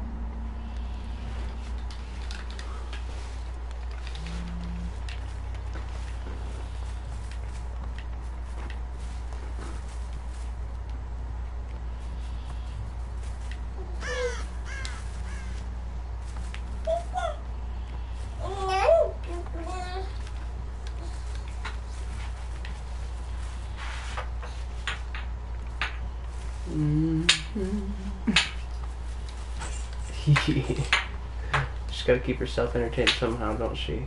She's got to keep herself entertained somehow, don't she?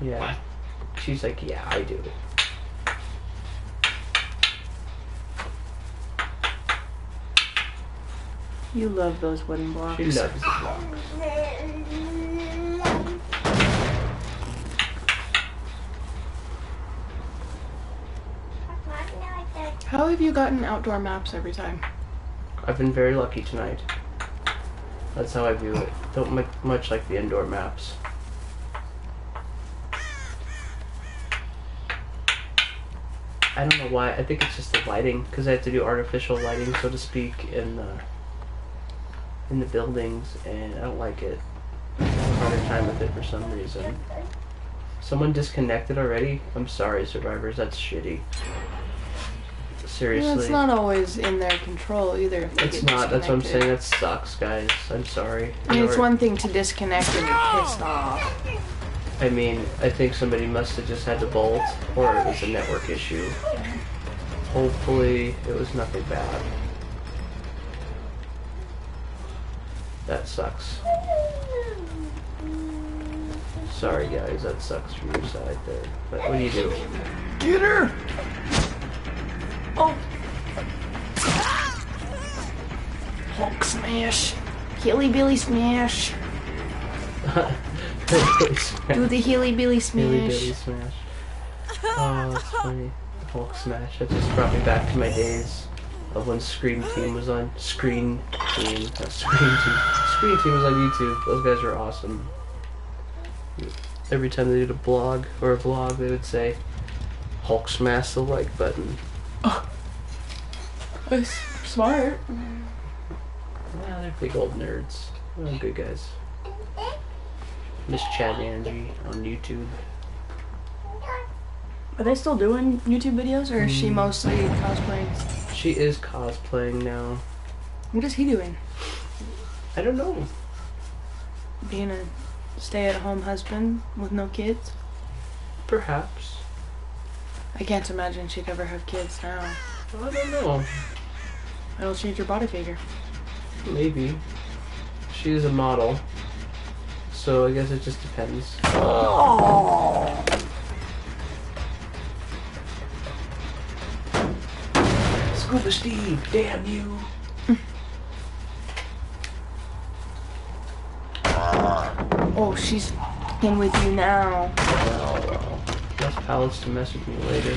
Yeah. She's like, yeah, I do. You love those wooden blocks. She loves the blocks. How have you gotten outdoor maps every time? I've been very lucky tonight. That's how I view it. Don't mu- much like the indoor maps. I don't know why. I think it's just the lighting because I have to do artificial lighting, so to speak, in the in the buildings, and I don't like it. I have a harder time with it for some reason. Someone disconnected already. I'm sorry, survivors. That's shitty. Seriously. Well, it's not always in their control either. if they It's get not. That's what I'm saying. That sucks, guys. I'm sorry. I mean, it's one thing to disconnect and you're pissed off. I mean, I think somebody must have just had to bolt, or it was a network issue. Hopefully, it was nothing bad. That sucks. Sorry, guys. That sucks from your side there. But what do you do? Get her! Oh! Hulk smash! Hilly Billy smash! Do the Hilly Billy smash! Hilly Billy smash. Oh, that's funny. Hulk smash. That just brought me back to my days of when Scream Team was on. Screen Team. Not Scream Team. Screen Team was on YouTube. Those guys were awesome. Every time they did a blog or a vlog, they would say, Hulk smash the like button. That's smart. Yeah, they're big old nerds. They're good guys. Miss Chad Angie on YouTube. Are they still doing YouTube videos, or is she Mm. mostly cosplaying? She is cosplaying now. What is he doing? I don't know. Being a stay-at-home husband with no kids? Perhaps. I can't imagine she'd ever have kids now. I don't know. It'll change your body figure. Maybe. She is a model. So I guess it just depends. Oh. Scuba Steve, damn you. Oh, she's in with you now. Well, well. Pallets to mess with me later.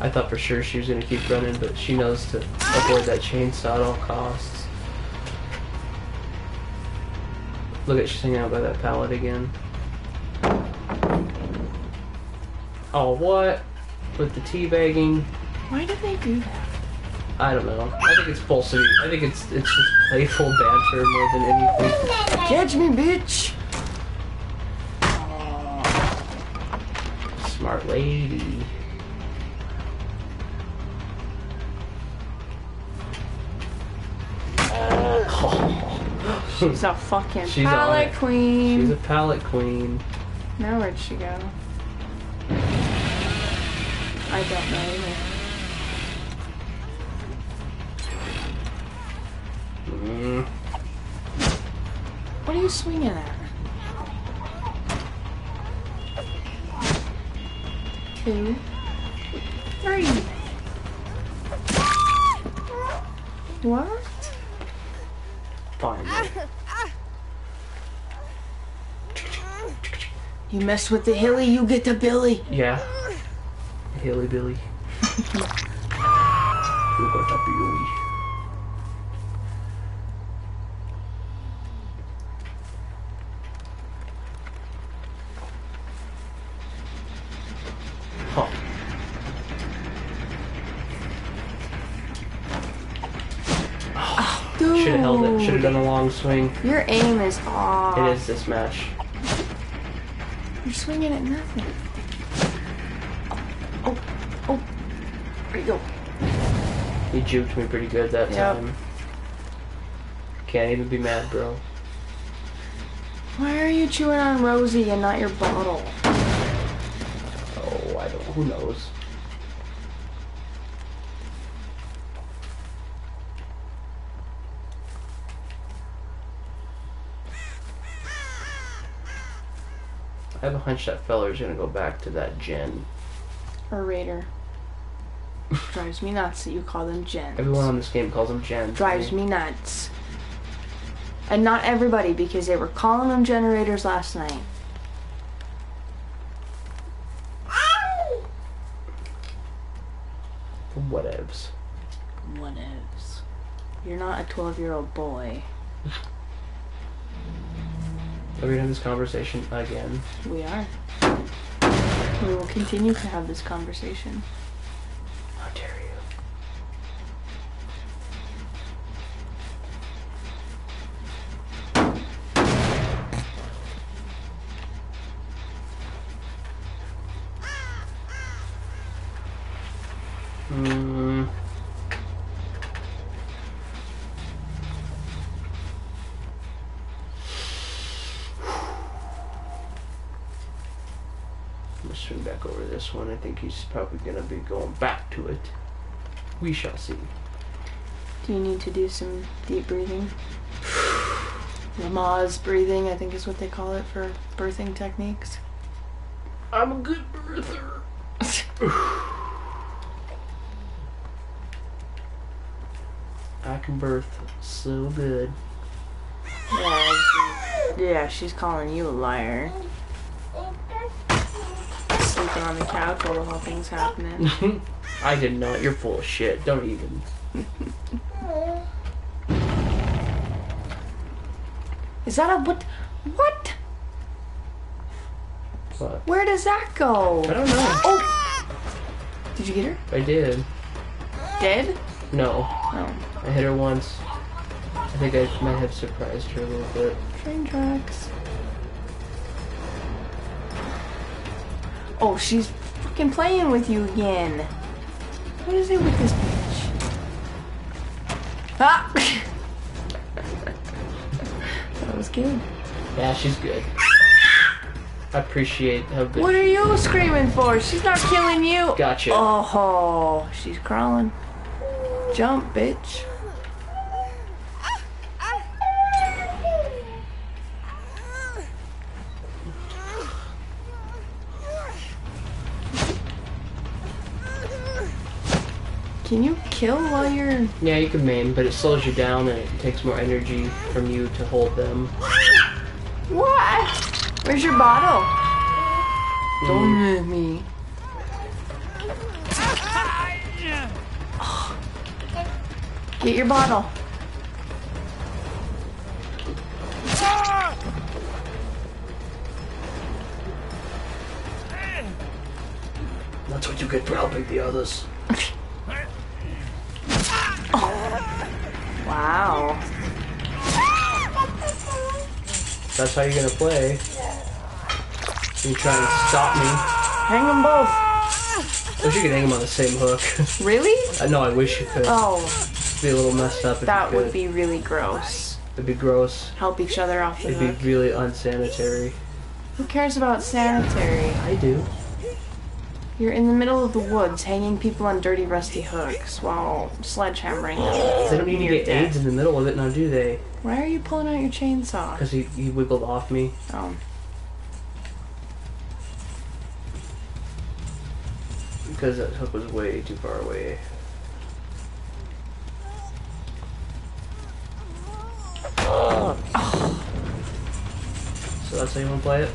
I thought for sure she was gonna keep running, but she knows to avoid that chainsaw at all costs. Look at she's hanging out by that pallet again. Oh, what? With the teabagging? Why did they do that? I don't know. I think it's pulsing. I think it's it's just playful banter more than anything. Catch me, bitch! Smart lady. She's a fucking She's pallet queen. She's a pallet queen. Now where'd she go? I don't know either. Mm. What are you swinging at? Two, three. What? Finally. You mess with the hilly, you get the billy. Yeah. Hilly Billy. you got the Billy. Should have held it. Should have done a long swing. Your aim is off. It is this match. You're swinging at nothing. Oh, oh. There you go. He juked me pretty good that Yep. time. Can't even be mad, bro. Why are you chewing on Rosie and not your bottle? Oh, I don't. Who knows? I have a hunch that feller's gonna go back to that gen. Or Raider. Drives me nuts that you call them gens. Everyone on this game calls them gens. Drives me nuts. And not everybody, because they were calling them generators last night. Whatevs. Whatevs. You're not a 12 year old boy. Are we gonna this conversation again? We are. We will continue to have this conversation. How dare you? Mm. I'm gonna swing one. I think he's probably gonna be going back to it. We shall see. Do you need to do some deep breathing? Lamaze breathing, I think is what they call it for birthing techniques. I'm a good birther. I can birth so good. Yeah, yeah, she's calling you a liar. Sleeping on the couch while the whole thing's happening. I did not. You're full of shit. Don't even. Is that a what? What? But Where does that go? I don't know. Oh! Did you get her? I did. Dead? No, No. I hit her once. I think I might have surprised her a little bit. Train tracks. Oh, she's fucking playing with you again. What is it with this bitch? Ah! that was good. Yeah, she's good. I appreciate how good. What are you screaming for? She's not killing you. Gotcha. Oh, she's crawling. Jump, bitch. Can you kill while you're... Yeah, you can maim, but it slows you down and it takes more energy from you to hold them. What? Where's your bottle? Mm. Don't move me. Get your bottle. That's what you get for helping the others. Wow. That's how you're gonna play. You try and stop me. Hang them both. I wish you could hang them on the same hook. Really? I know, I wish you could. Oh, It'd be a little messed up if that would be really gross. It'd be gross. Help each other off the It'd hook. be really unsanitary. Who cares about sanitary? I do. You're in the middle of the woods hanging people on dirty, rusty hooks while sledgehammering them. They don't need to get. AIDS in the middle of it now, do they? Why are you pulling out your chainsaw? Because he, he wiggled off me. Oh. Because that hook was way too far away. So that's how you want to play it?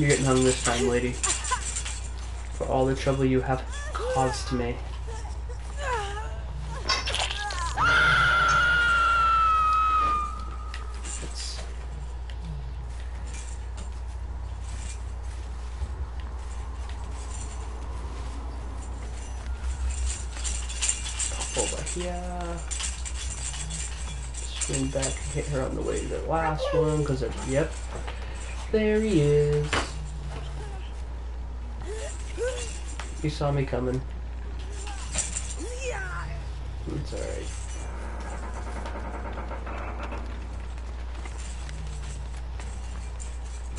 You're getting hung this time, lady. For all the trouble you have caused me. It's... Over here. Swing back and hit her on the way to the last one, because, yep, there he is. He saw me coming. It's alright.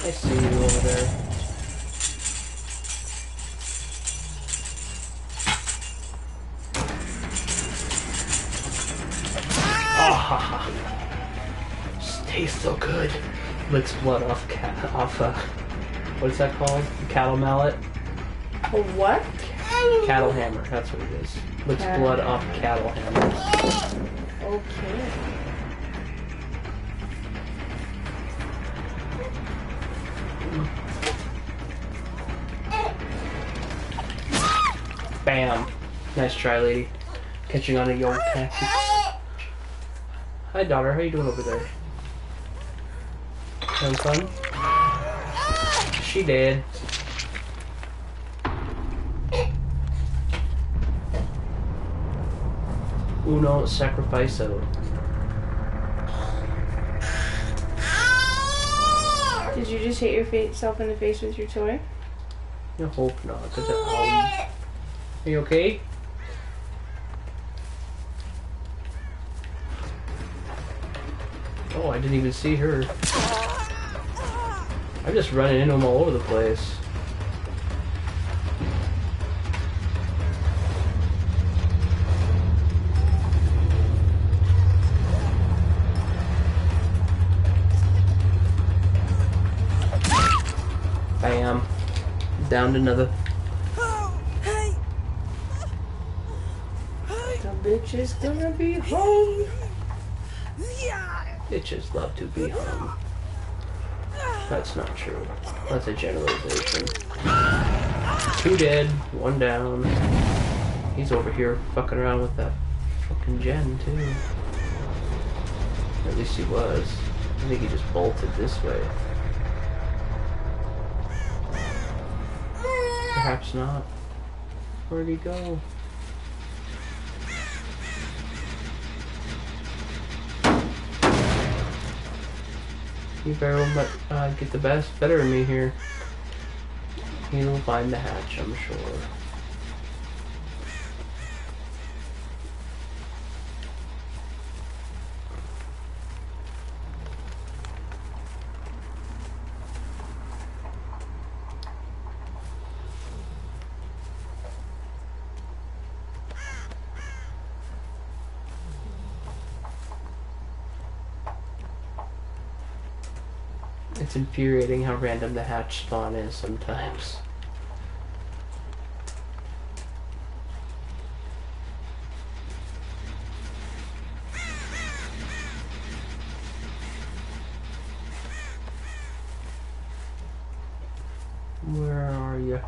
I see you over there. Ah, tastes so good. Licks blood off cat off uh, what is that called? Cattle mallet. A what? Cattle hammer, that's what it is. Looks Cattle blood off cattle hammer. Okay. Bam. Nice try, lady. Catching on a young taxi. Hi, daughter. How you doing over there? Having fun? She did. Uno sacrificio. Did you just hit your fa- self in the face with your toy? I hope not. Um, are you okay? Oh, I didn't even see her. I'm just running into them all over the place. Down to another. Oh, the bitch is gonna be home. Bitches love to be home. That's not true. That's a generalization. Two dead, one down. He's over here fucking around with that fucking gen too. At least he was. I think he just bolted this way. Perhaps not. Where'd he go? You better might uh, get the best better of me here. He'll find the hatch, I'm sure. Infuriating how random the hatch spawn is sometimes. Where are you?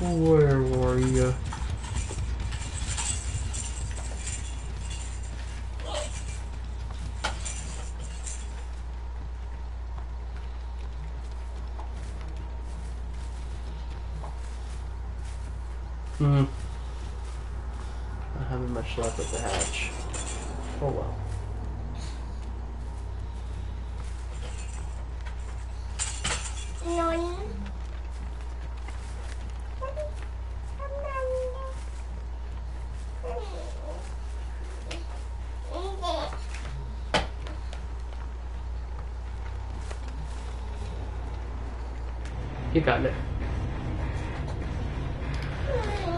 Where were you? Hmm. Not having much luck with the hatch. Oh well. You got it.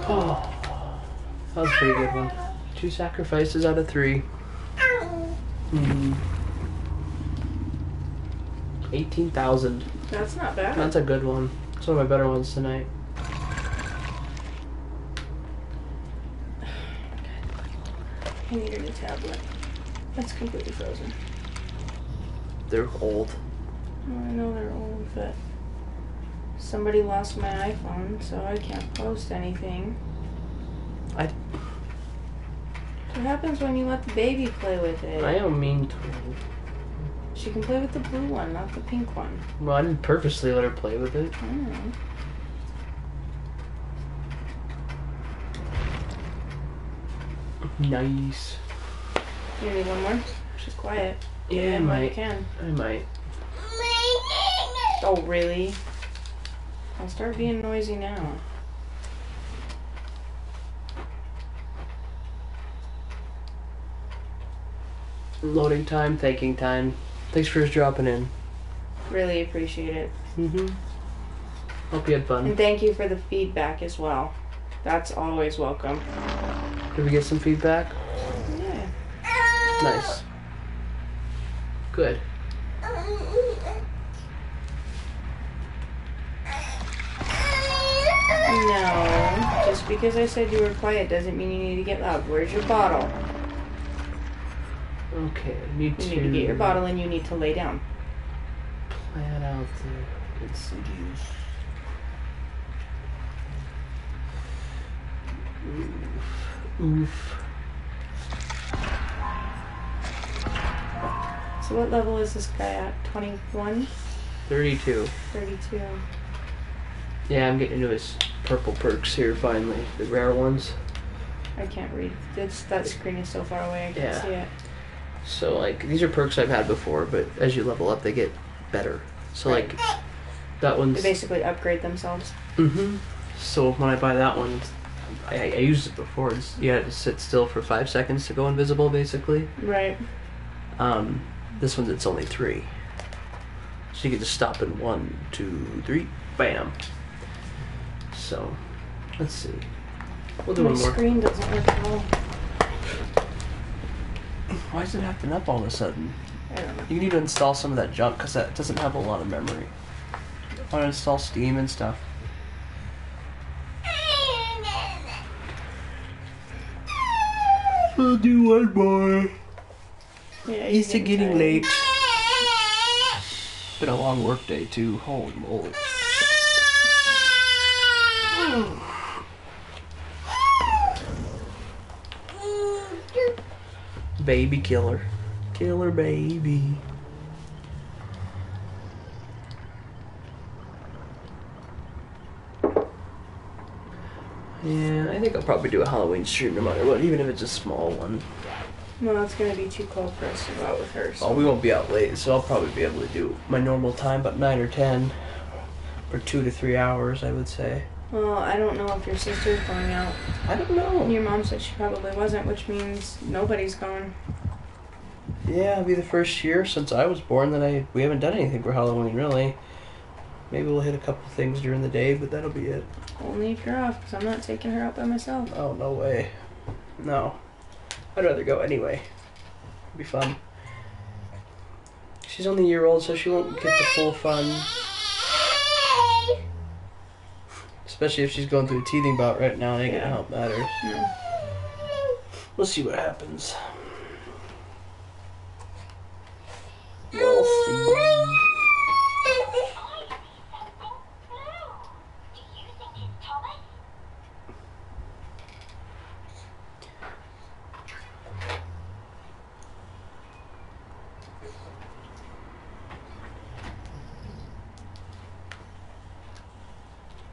Oh, that was a pretty good one. Two sacrifices out of three. Hmm. 18,000. That's not bad. That's a good one. It's one of my better ones tonight. I need a new tablet. That's completely frozen. They're old. Oh, I know they're old, but somebody lost my iPhone, so I can't post anything. I, What happens when you let the baby play with it? I don't mean to. She can play with the blue one, not the pink one. Well, I didn't purposely let her play with it. I don't know. Nice. You need one more? She's quiet. Yeah, I Yeah, I might. can. I might. Oh, really? I'll start being noisy now. Loading time, thanking time. Thanks for just dropping in. Really appreciate it. Mm-hmm. Hope you had fun. And thank you for the feedback as well. That's always welcome. Did we get some feedback? Yeah. Nice. Good. No. Just because I said you were quiet doesn't mean you need to get loud. Where's your bottle? Okay, I need You to need to get your bottle and you need to lay down. plan out the insidious. Oof. Oof. So what level is this guy at? 21? 32. 32? Yeah, I'm getting into his purple perks here finally. The rare ones. I can't read. This, that screen is so far away I can't Yeah. see it. So like these are perks I've had before, but as you level up, they get better. So Right. like that one's. They basically upgrade themselves. Mm hmm. So when I buy that one, I, I used it before. It's, you had to sit still for five seconds to go invisible, basically. Right. Um, this one's it's only three. So you can just stop in one, two, three, bam. So, let's see. We'll do My one more. screen doesn't work at all. Why is it acting up all of a sudden? I don't know. You need to install some of that junk because that doesn't have a lot of memory. I want to install Steam and stuff. We'll do one more. Yeah, It's you're getting late. Been a long work day too. Holy moly. Baby killer. Killer baby. Yeah, I think I'll probably do a Halloween stream no matter what, even if it's a small one. No, it's gonna be too cold for us to go out with her. So. Oh, we won't be out late, so I'll probably be able to do my normal time, about 9 or 10. For two to three hours, I would say. Well, I don't know if your sister's going out. I don't know. Your mom said she probably wasn't, which means nobody's going. Yeah, it'll be the first year since I was born that I we haven't done anything for Halloween really. Maybe we'll hit a couple things during the day, but that'll be it. Only if you're off, because I'm not taking her out by myself. Oh no way. No. I'd rather go anyway. It'd be fun. She's only a year old, so she won't get the full fun. Especially if she's going through a teething bout right now, ain't gonna Yeah. help matters. No. We'll see what happens. We'll see.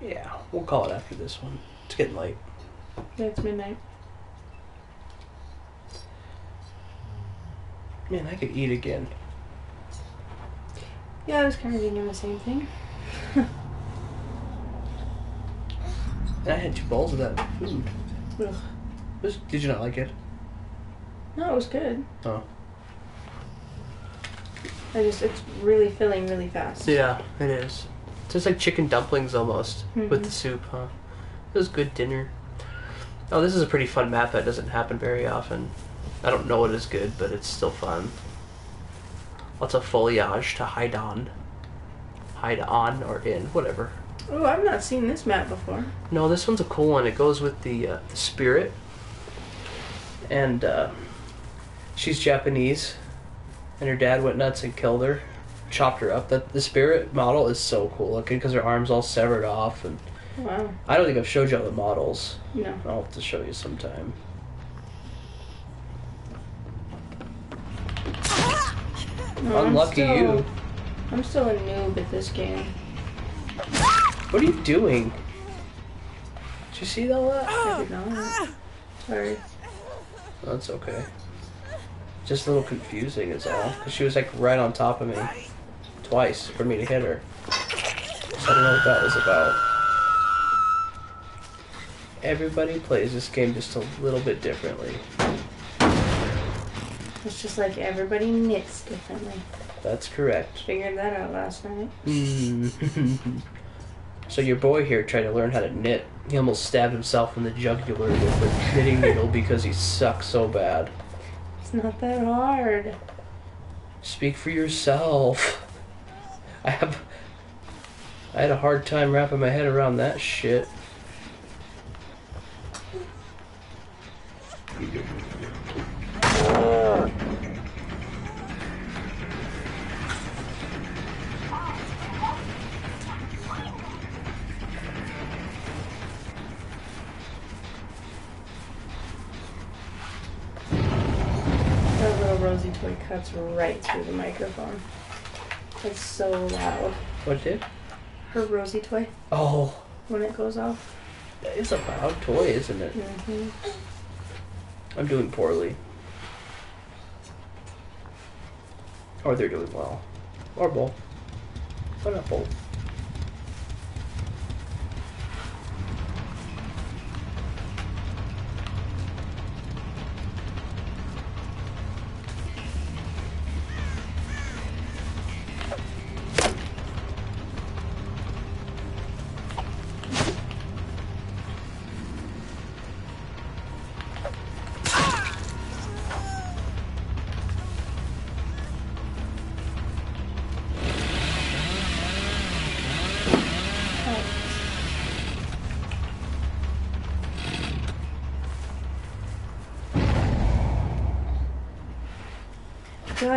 Yeah, we'll call it after this one. It's getting late. Yeah, it's midnight. Man, I could eat again. Yeah, I was kind of thinking the same thing. And I had two bowls of that food. Ugh. Was- did you not like it? No, it was good. Oh. I just, it's really filling really fast. Yeah, it is. Just like chicken dumplings almost with Mhm. the soup, huh? It was good dinner. Oh, this is a pretty fun map that doesn't happen very often. I don't know it is good, but it's still fun. Lots of foliage to hide on. Hide on or in, whatever. Oh, I've not seen this map before. No, this one's a cool one. It goes with the, uh, the spirit. And uh, she's Japanese. And her dad went nuts and killed her. Chopped her up. That the spirit model is so cool looking because her arm's all severed off. And Wow. I don't think I've showed you all the models. No. I'll have to show you sometime. No, I'm Unlucky still- you. I'm still a noob at this game. What are you doing? Did you see that? I did not. Sorry. That's okay. Just a little confusing is all. Because she was like right on top of me. Twice for me to hit her. So I don't know what that was about. Everybody plays this game just a little bit differently. It's just like everybody knits differently. That's correct. Figured that out last night. so your boy here tried to learn how to knit. He almost stabbed himself in the jugular with a knitting needle because he sucks so bad. It's not that hard. Speak for yourself. I have. I had a hard time wrapping my head around that shit. That little rosy toy cuts right through the microphone. It's so loud. What did? Her rosy toy Oh, when it goes off. that is a loud toy, isn't it? Mm-hmm. I'm doing poorly. Or they're doing well. Or both. Why not both?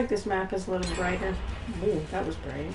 Like this map is a little brighter. Ooh, that was bright.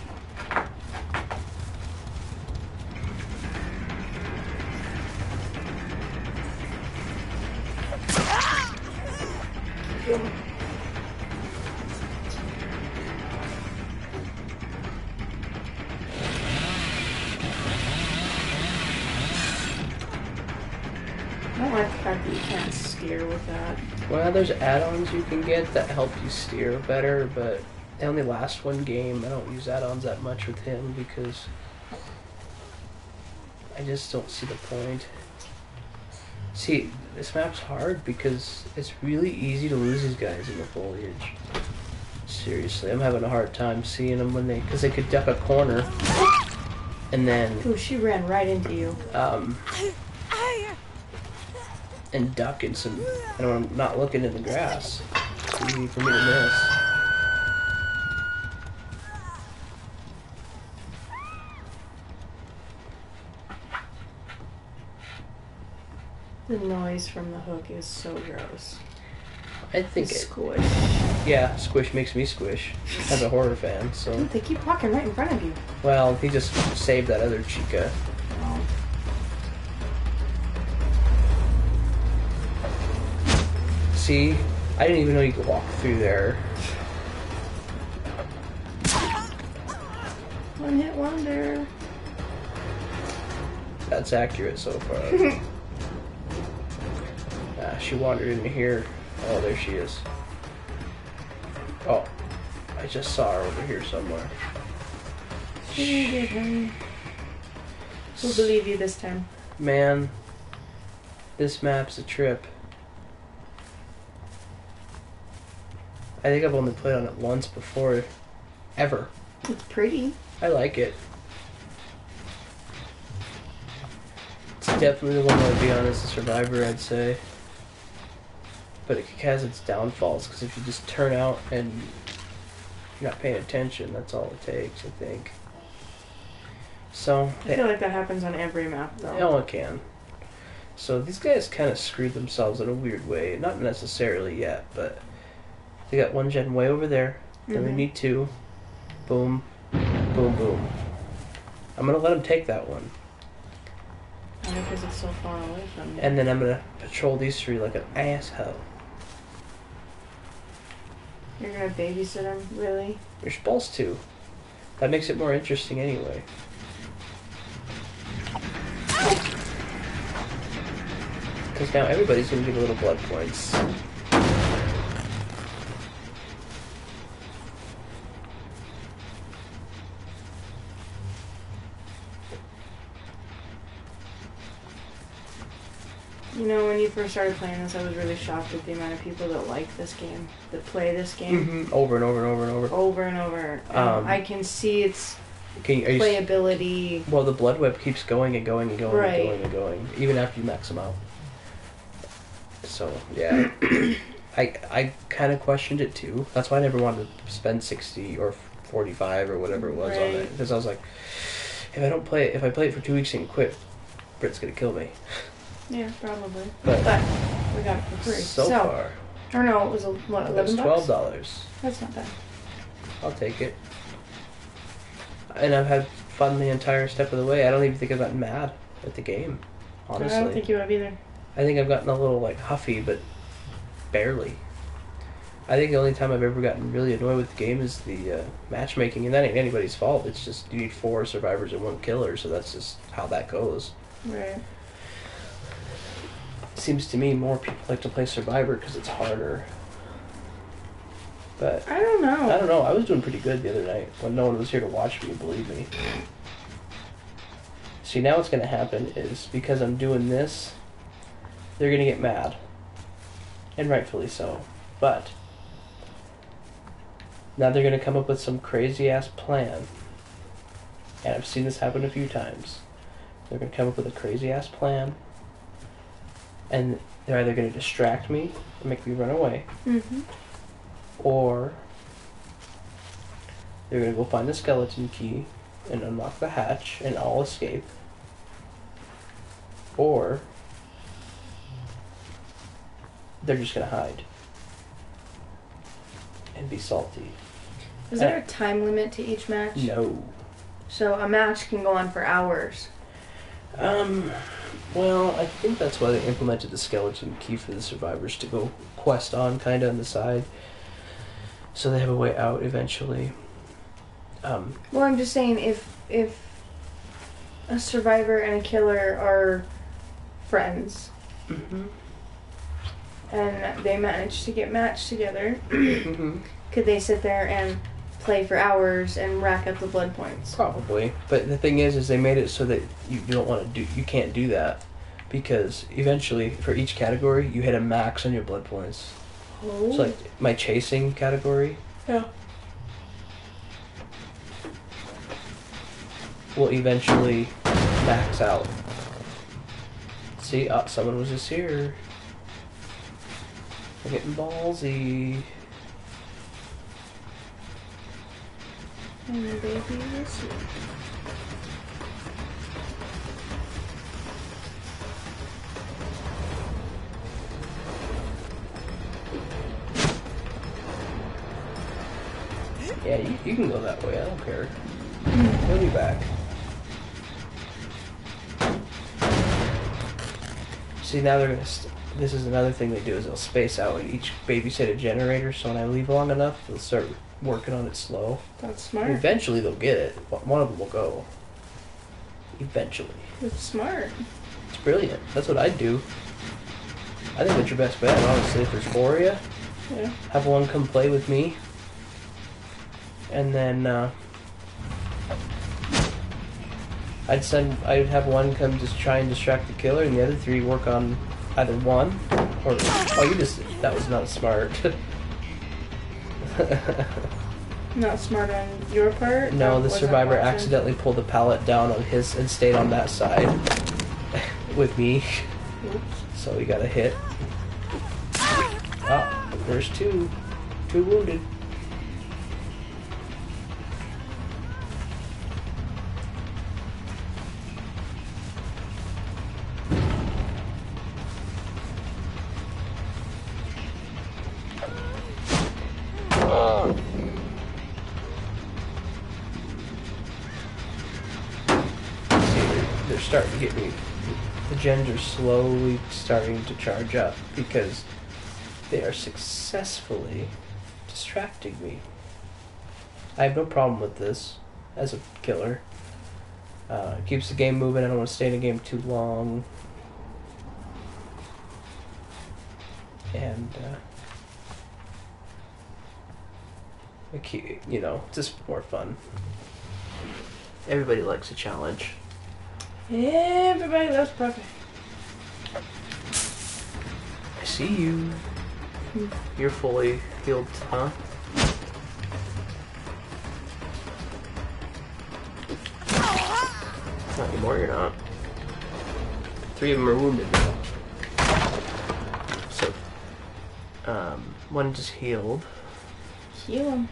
I don't like the fact that you can't steer with that. Well, there's add-ons you can get that help you steer better, but they only last one game. I don't use add-ons that much with him because I just don't see the point. See, this map's hard because it's really easy to lose these guys in the foliage. Seriously, I'm having a hard time seeing them when they, because they could duck a corner, and then Ooh, she ran right into you. um, and duck in some, and I'm not looking in the grass, it's easy for me to miss. The noise from the hook is so gross. I think it, Squish. yeah, squish makes me squish as a horror fan. So, Dude, they keep walking right in front of you. well, he just saved that other chica. See, I didn't even know you could walk through there. One hit wonder. That's accurate so far. ah, she wandered into here. Oh, there she is. Oh, I just saw her over here somewhere. She did, honey. We'll believe you this time. Man, this map's a trip. I think I've only played on it once before, ever. It's pretty. I like it. It's definitely the one that would be on as a survivor, I'd say. But it has its downfalls because if you just turn out and you're not paying attention, that's all it takes, I think. So, I feel eh. like that happens on every map, though. no one can. So these guys kind of screwed themselves in a weird way. Not necessarily yet, but they got one gen way over there. Then we Mhm. need two. Boom, boom, boom. I'm gonna let them take that one, Only because it's so far away from you. and then I'm gonna patrol these three like an asshole. You're gonna babysit him, really? You're supposed to. That makes it more interesting anyway. Because now everybody's gonna get a little blood points. You know, when you first started playing this, I was really shocked at the amount of people that like this game, that play this game hmm Over and over and over and over. over and over. Um, I can see its Can you, are you, playability. Well, the blood web keeps going and going and going Right. and going and going, even after you max them out. So yeah, I I kind of questioned it too. That's why I never wanted to spend sixty or forty five or whatever it was on it because I was like, if I don't play it, if I play it for two weeks and quit, Brit's gonna kill me. Yeah, probably. But But we got it for free. so, far, Or no, it was a, what, it eleven was bucks. twelve dollars. That's not bad. I'll take it. And I've had fun the entire step of the way. I don't even think I've gotten mad at the game. Honestly. I don't think you have either. I think I've gotten a little like huffy, but barely. I think the only time I've ever gotten really annoyed with the game is the uh, matchmaking, and that ain't anybody's fault. It's just you need four survivors and one killer, so that's just how that goes. Right. Seems to me more people like to play Survivor because it's harder. But I don't know. I don't know. I was doing pretty good the other night when no one was here to watch me. Believe me. See, now what's going to happen is because I'm doing this, they're going to get mad, and rightfully so. But now they're going to come up with some crazy ass plan, and I've seen this happen a few times. They're going to come up with a crazy ass plan, and they're either going to distract me and make me run away, Mm-hmm. or they're gonna go find the skeleton key and unlock the hatch and I'll escape. Or they're just gonna hide and be salty. Is there a time limit to each match? No. So a match can go on for hours. Um well, I think that's why they implemented the skeleton key for the survivors to go quest on kinda on the side. So they have a way out eventually. Um Well, I'm just saying if if a survivor and a killer are friends mhm. and they manage to get matched together, Mhm. could they sit there and play for hours and rack up the blood points. Probably, but the thing is, is they made it so that you don't want to do, you can't do that, because eventually for each category you hit a max on your blood points. Oh. So like my chasing category yeah. will eventually max out. See, uh, someone was just here. I'm getting ballsy. And the baby is here. Yeah, you, you can go that way. I don't care. Mm. He'll be back. See, now they're gonna. St- this is another thing they do is they'll space out each babysit a generator. So when I leave long enough, they'll start working on it slow. That's smart. Eventually, they'll get it. One of them will go. Eventually, That's smart. it's brilliant. That's what I'd do. I think that's your best bet, honestly. If there's four of you, Yeah. have one come play with me, and then uh, I'd send. I'd have one come just try and distract the killer, and the other three work on either one or. Oh, you just. That was not smart. Not smart on your part. no, the survivor accidentally pulled the pallet down on his and stayed on that side with me, Oops. so we got a hit. Ah, there's two. Two wounded. The gens are slowly starting to charge up because they are successfully distracting me. I have no problem with this as a killer. Uh, it keeps the game moving. I don't want to stay in a game too long. And, uh, it keep, you know, just more fun. Everybody likes a challenge. Everybody loves puppy. See you. You're fully healed, huh? Not anymore, you're not. Three of them are wounded. So, um, one just healed. Heal him.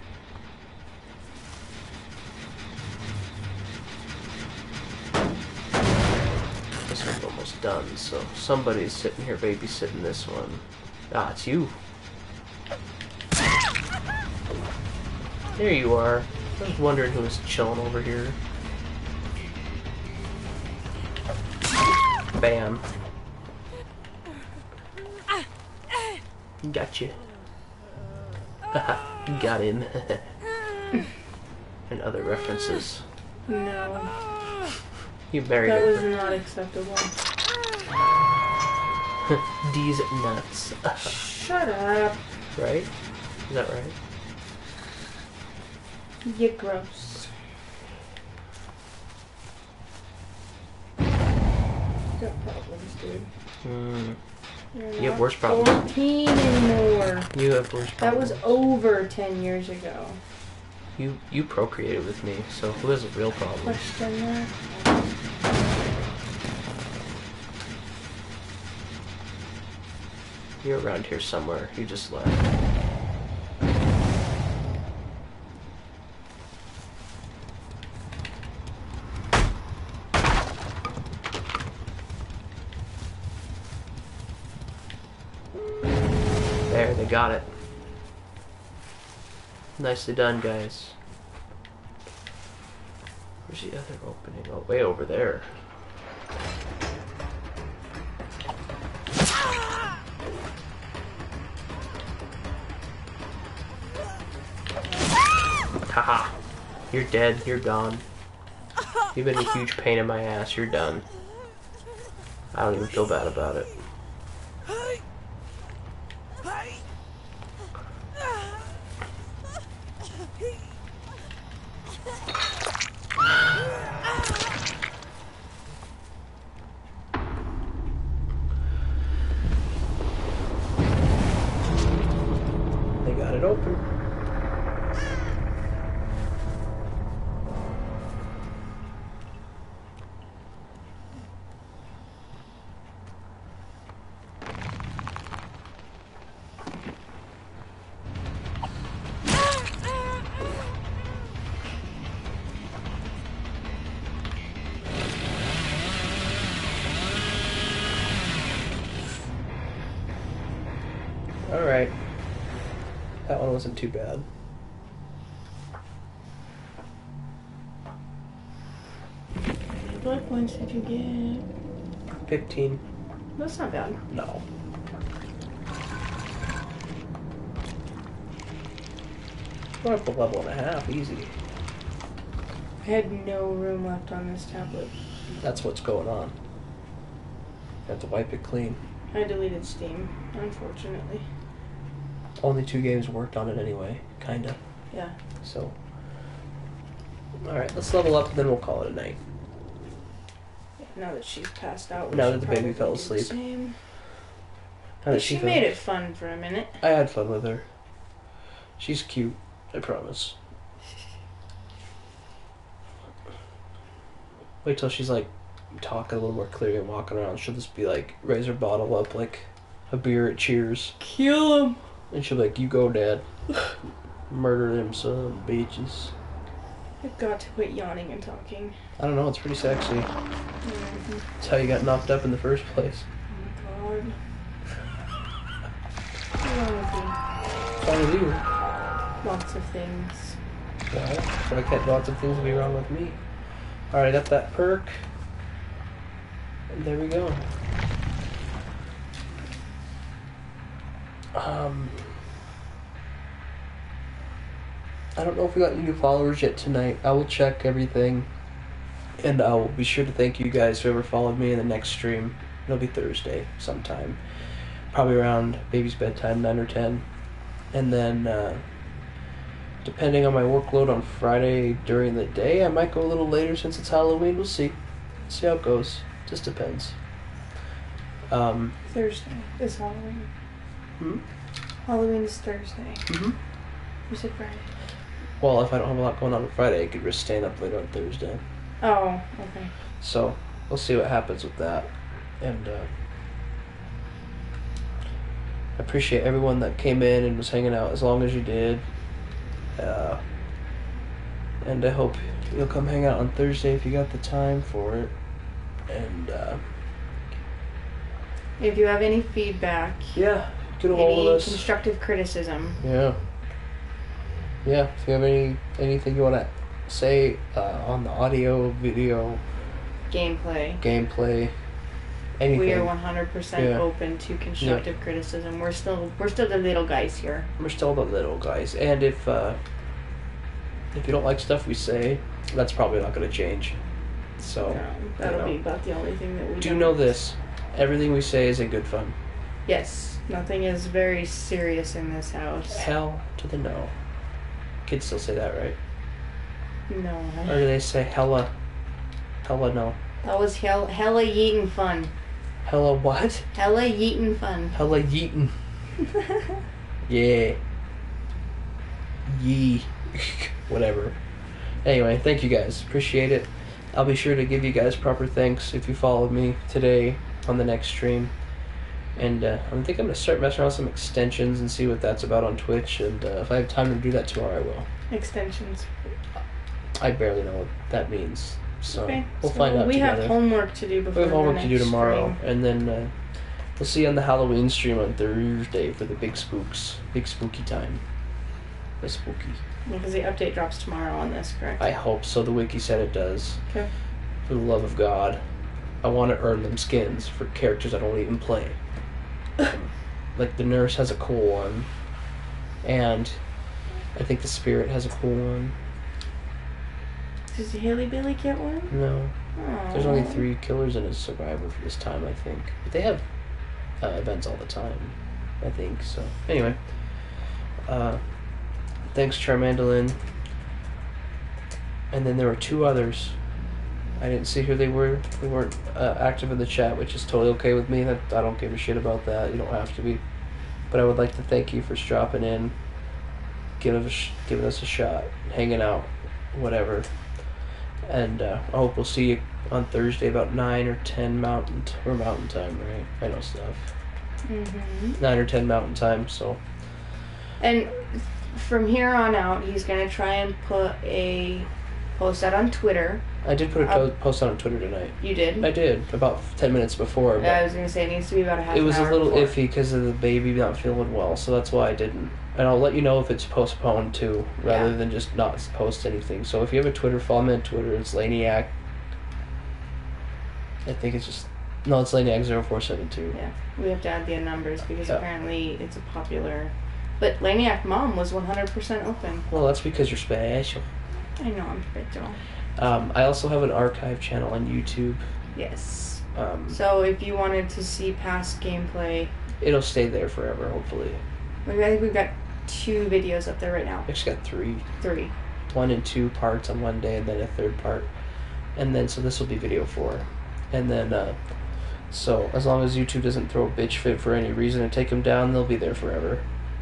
This one's almost done, so somebody's sitting here babysitting this one. Ah, it's you. There you are. I was wondering who was chilling over here. Bam. Gotcha. Haha, Got him. and other references. No, You buried that was not acceptable. These nuts. Shut up. right? Is that right? You're gross. Got problems, dude. Mm, You have worse problems. 14 anymore. you have worse problems. That was over 10 years ago. You you procreated with me, so who has a real problem? Question that. You're around here somewhere. You just left. There, they got it. Nicely done, guys. Where's the other opening? Oh, way over there. Haha. You're dead. You're gone. You've been a huge pain in my ass. You're done. I don't even feel bad about it. Wasn't too bad. What points did you get? 15. That's not bad. No. We're up a level and a half, easy. I had no room left on this tablet. That's what's going on. Have to wipe it clean. I deleted Steam, unfortunately. Only two games worked on it anyway, kinda. Yeah. So. Alright, let's level up and then we'll call it a night. Now that she's passed out. Now that the baby fell asleep. same. How did she feel? made it fun for a minute. I had fun with her. She's cute, I promise. Wait till she's like talking a little more clearly and walking around. She'll just be like, raise her bottle up like a beer at Cheers. Kill him. And she'll be like, You go, Dad. Murder them some bitches. I've got to quit yawning and talking. I don't know, it's pretty sexy. Mhm. It's how you got knocked up in the first place. Oh my god. What's wrong with me? What's wrong with you? Lots of things. Well, so I can't lots of things will be wrong with me. Alright, got that perk. And there we go. Um I don't know if we got any new followers yet tonight. I will check everything. And I will be sure to thank you guys whoever followed me in the next stream. It'll be Thursday sometime. Probably around baby's bedtime, 9 or 10. And then, uh, depending on my workload on Friday during the day, I might go a little later since it's Halloween. We'll see. See how it goes. Just depends. Um, Thursday is Halloween. Hmm? Halloween is Thursday. hmm You said Friday. Well, if I don't have a lot going on on Friday, I could risk staying up late on Thursday. Oh, okay. So we'll see what happens with that. And uh, I appreciate everyone that came in and was hanging out as long as you did. Uh, and I hope you'll come hang out on Thursday if you got the time for it. And uh, If you have any feedback, yeah, get a hold any of us. constructive criticism, Yeah. Yeah. If you have any anything you want to say uh, on the audio, video, gameplay, gameplay, anything. we are 100% open to constructive criticism. We're still we're still the little guys here. We're still the little guys, and if uh, if you don't like stuff we say, that's probably not going to change. So Um, that'll know. be about the only thing that we do know this: everything we say is in good fun. Yes, nothing is very serious in this house. Hell to the no. Kids still say that, right? No, Or do they say hella? Hella no. that was hell, hella yeetin' fun. Hella what? Hella yeetin' fun. Hella yeetin'. Yeah. Yee. Whatever. Anyway, thank you guys. Appreciate it. I'll be sure to give you guys proper thanks if you follow me today on the next stream. And uh, I think I'm going to start messing around with some extensions and see what that's about on Twitch. And uh, if I have time to do that tomorrow, I will. Extensions. I barely know what that means. So okay. we'll so find out we together. have homework to do before we have homework to do tomorrow. stream. And then uh, we'll see you on the Halloween stream on Thursday for the big spooks. Big spooky time. The spooky. Because the update drops tomorrow on this, correct? I hope so. The wiki said it does. Okay. For the love of God, I want to earn them skins for characters I don't even play. Like the nurse has a cool one, and I think the spirit has a cool one. Does Hillbilly get one? No, there's only three killers in a survivor for this time, I think. But they have uh, events all the time, I think. So anyway, uh, thanks Charmandolin. And then there were two others. I didn't see who they were. They weren't uh, active in the chat, which is totally okay with me. That I don't give a shit about that. You don't have to be. But I would like to thank you for dropping in, giving us, giving us a shot, hanging out, whatever. And uh, I hope we'll see you on Thursday about nine or ten mountain t- or mountain time, right? I know stuff. Mhm. Nine or ten mountain time. So And from here on out, he's gonna try and put a post that on Twitter. I did put a Um, post on Twitter tonight. You did. I did about ten minutes before. Yeah, I was gonna say it needs to be about a half. it was a little before. iffy because of the baby not feeling well, so that's why I didn't. And I'll let you know if it's postponed too, rather Yeah. than just not post anything. So if you have a Twitter, follow me on Twitter. It's Laniac. I think it's just no, it's Laniac 0472 Yeah, we have to add the numbers because Yeah. apparently it's a popular. But Laniac Mom was 100% open. Well, that's because you're special. I know I'm special. Um, I also have an archive channel on YouTube. Yes. Um, So if you wanted to see past gameplay, it'll stay there forever, hopefully. I think we've got two videos up there right now. I actually got three, Three. one and two parts on one day, and then a third part, and then so this will be video four, and then uh, so as long as YouTube doesn't throw a bitch fit for any reason and take them down, they'll be there forever.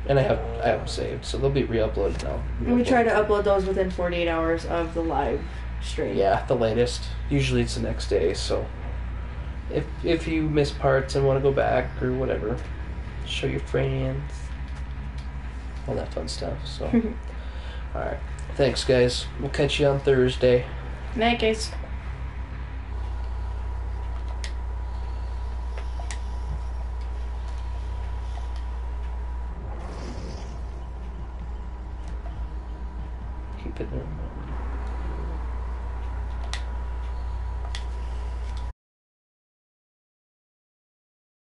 And I have I have them saved, so they'll be re-uploaded now. And we try to upload those within 48 hours of the live stream. Yeah, the latest. Usually it's the next day, so if if you miss parts and want to go back or whatever, show your friends, all that fun stuff. So, all right, thanks guys. We'll catch you on Thursday. Night, guys. It there.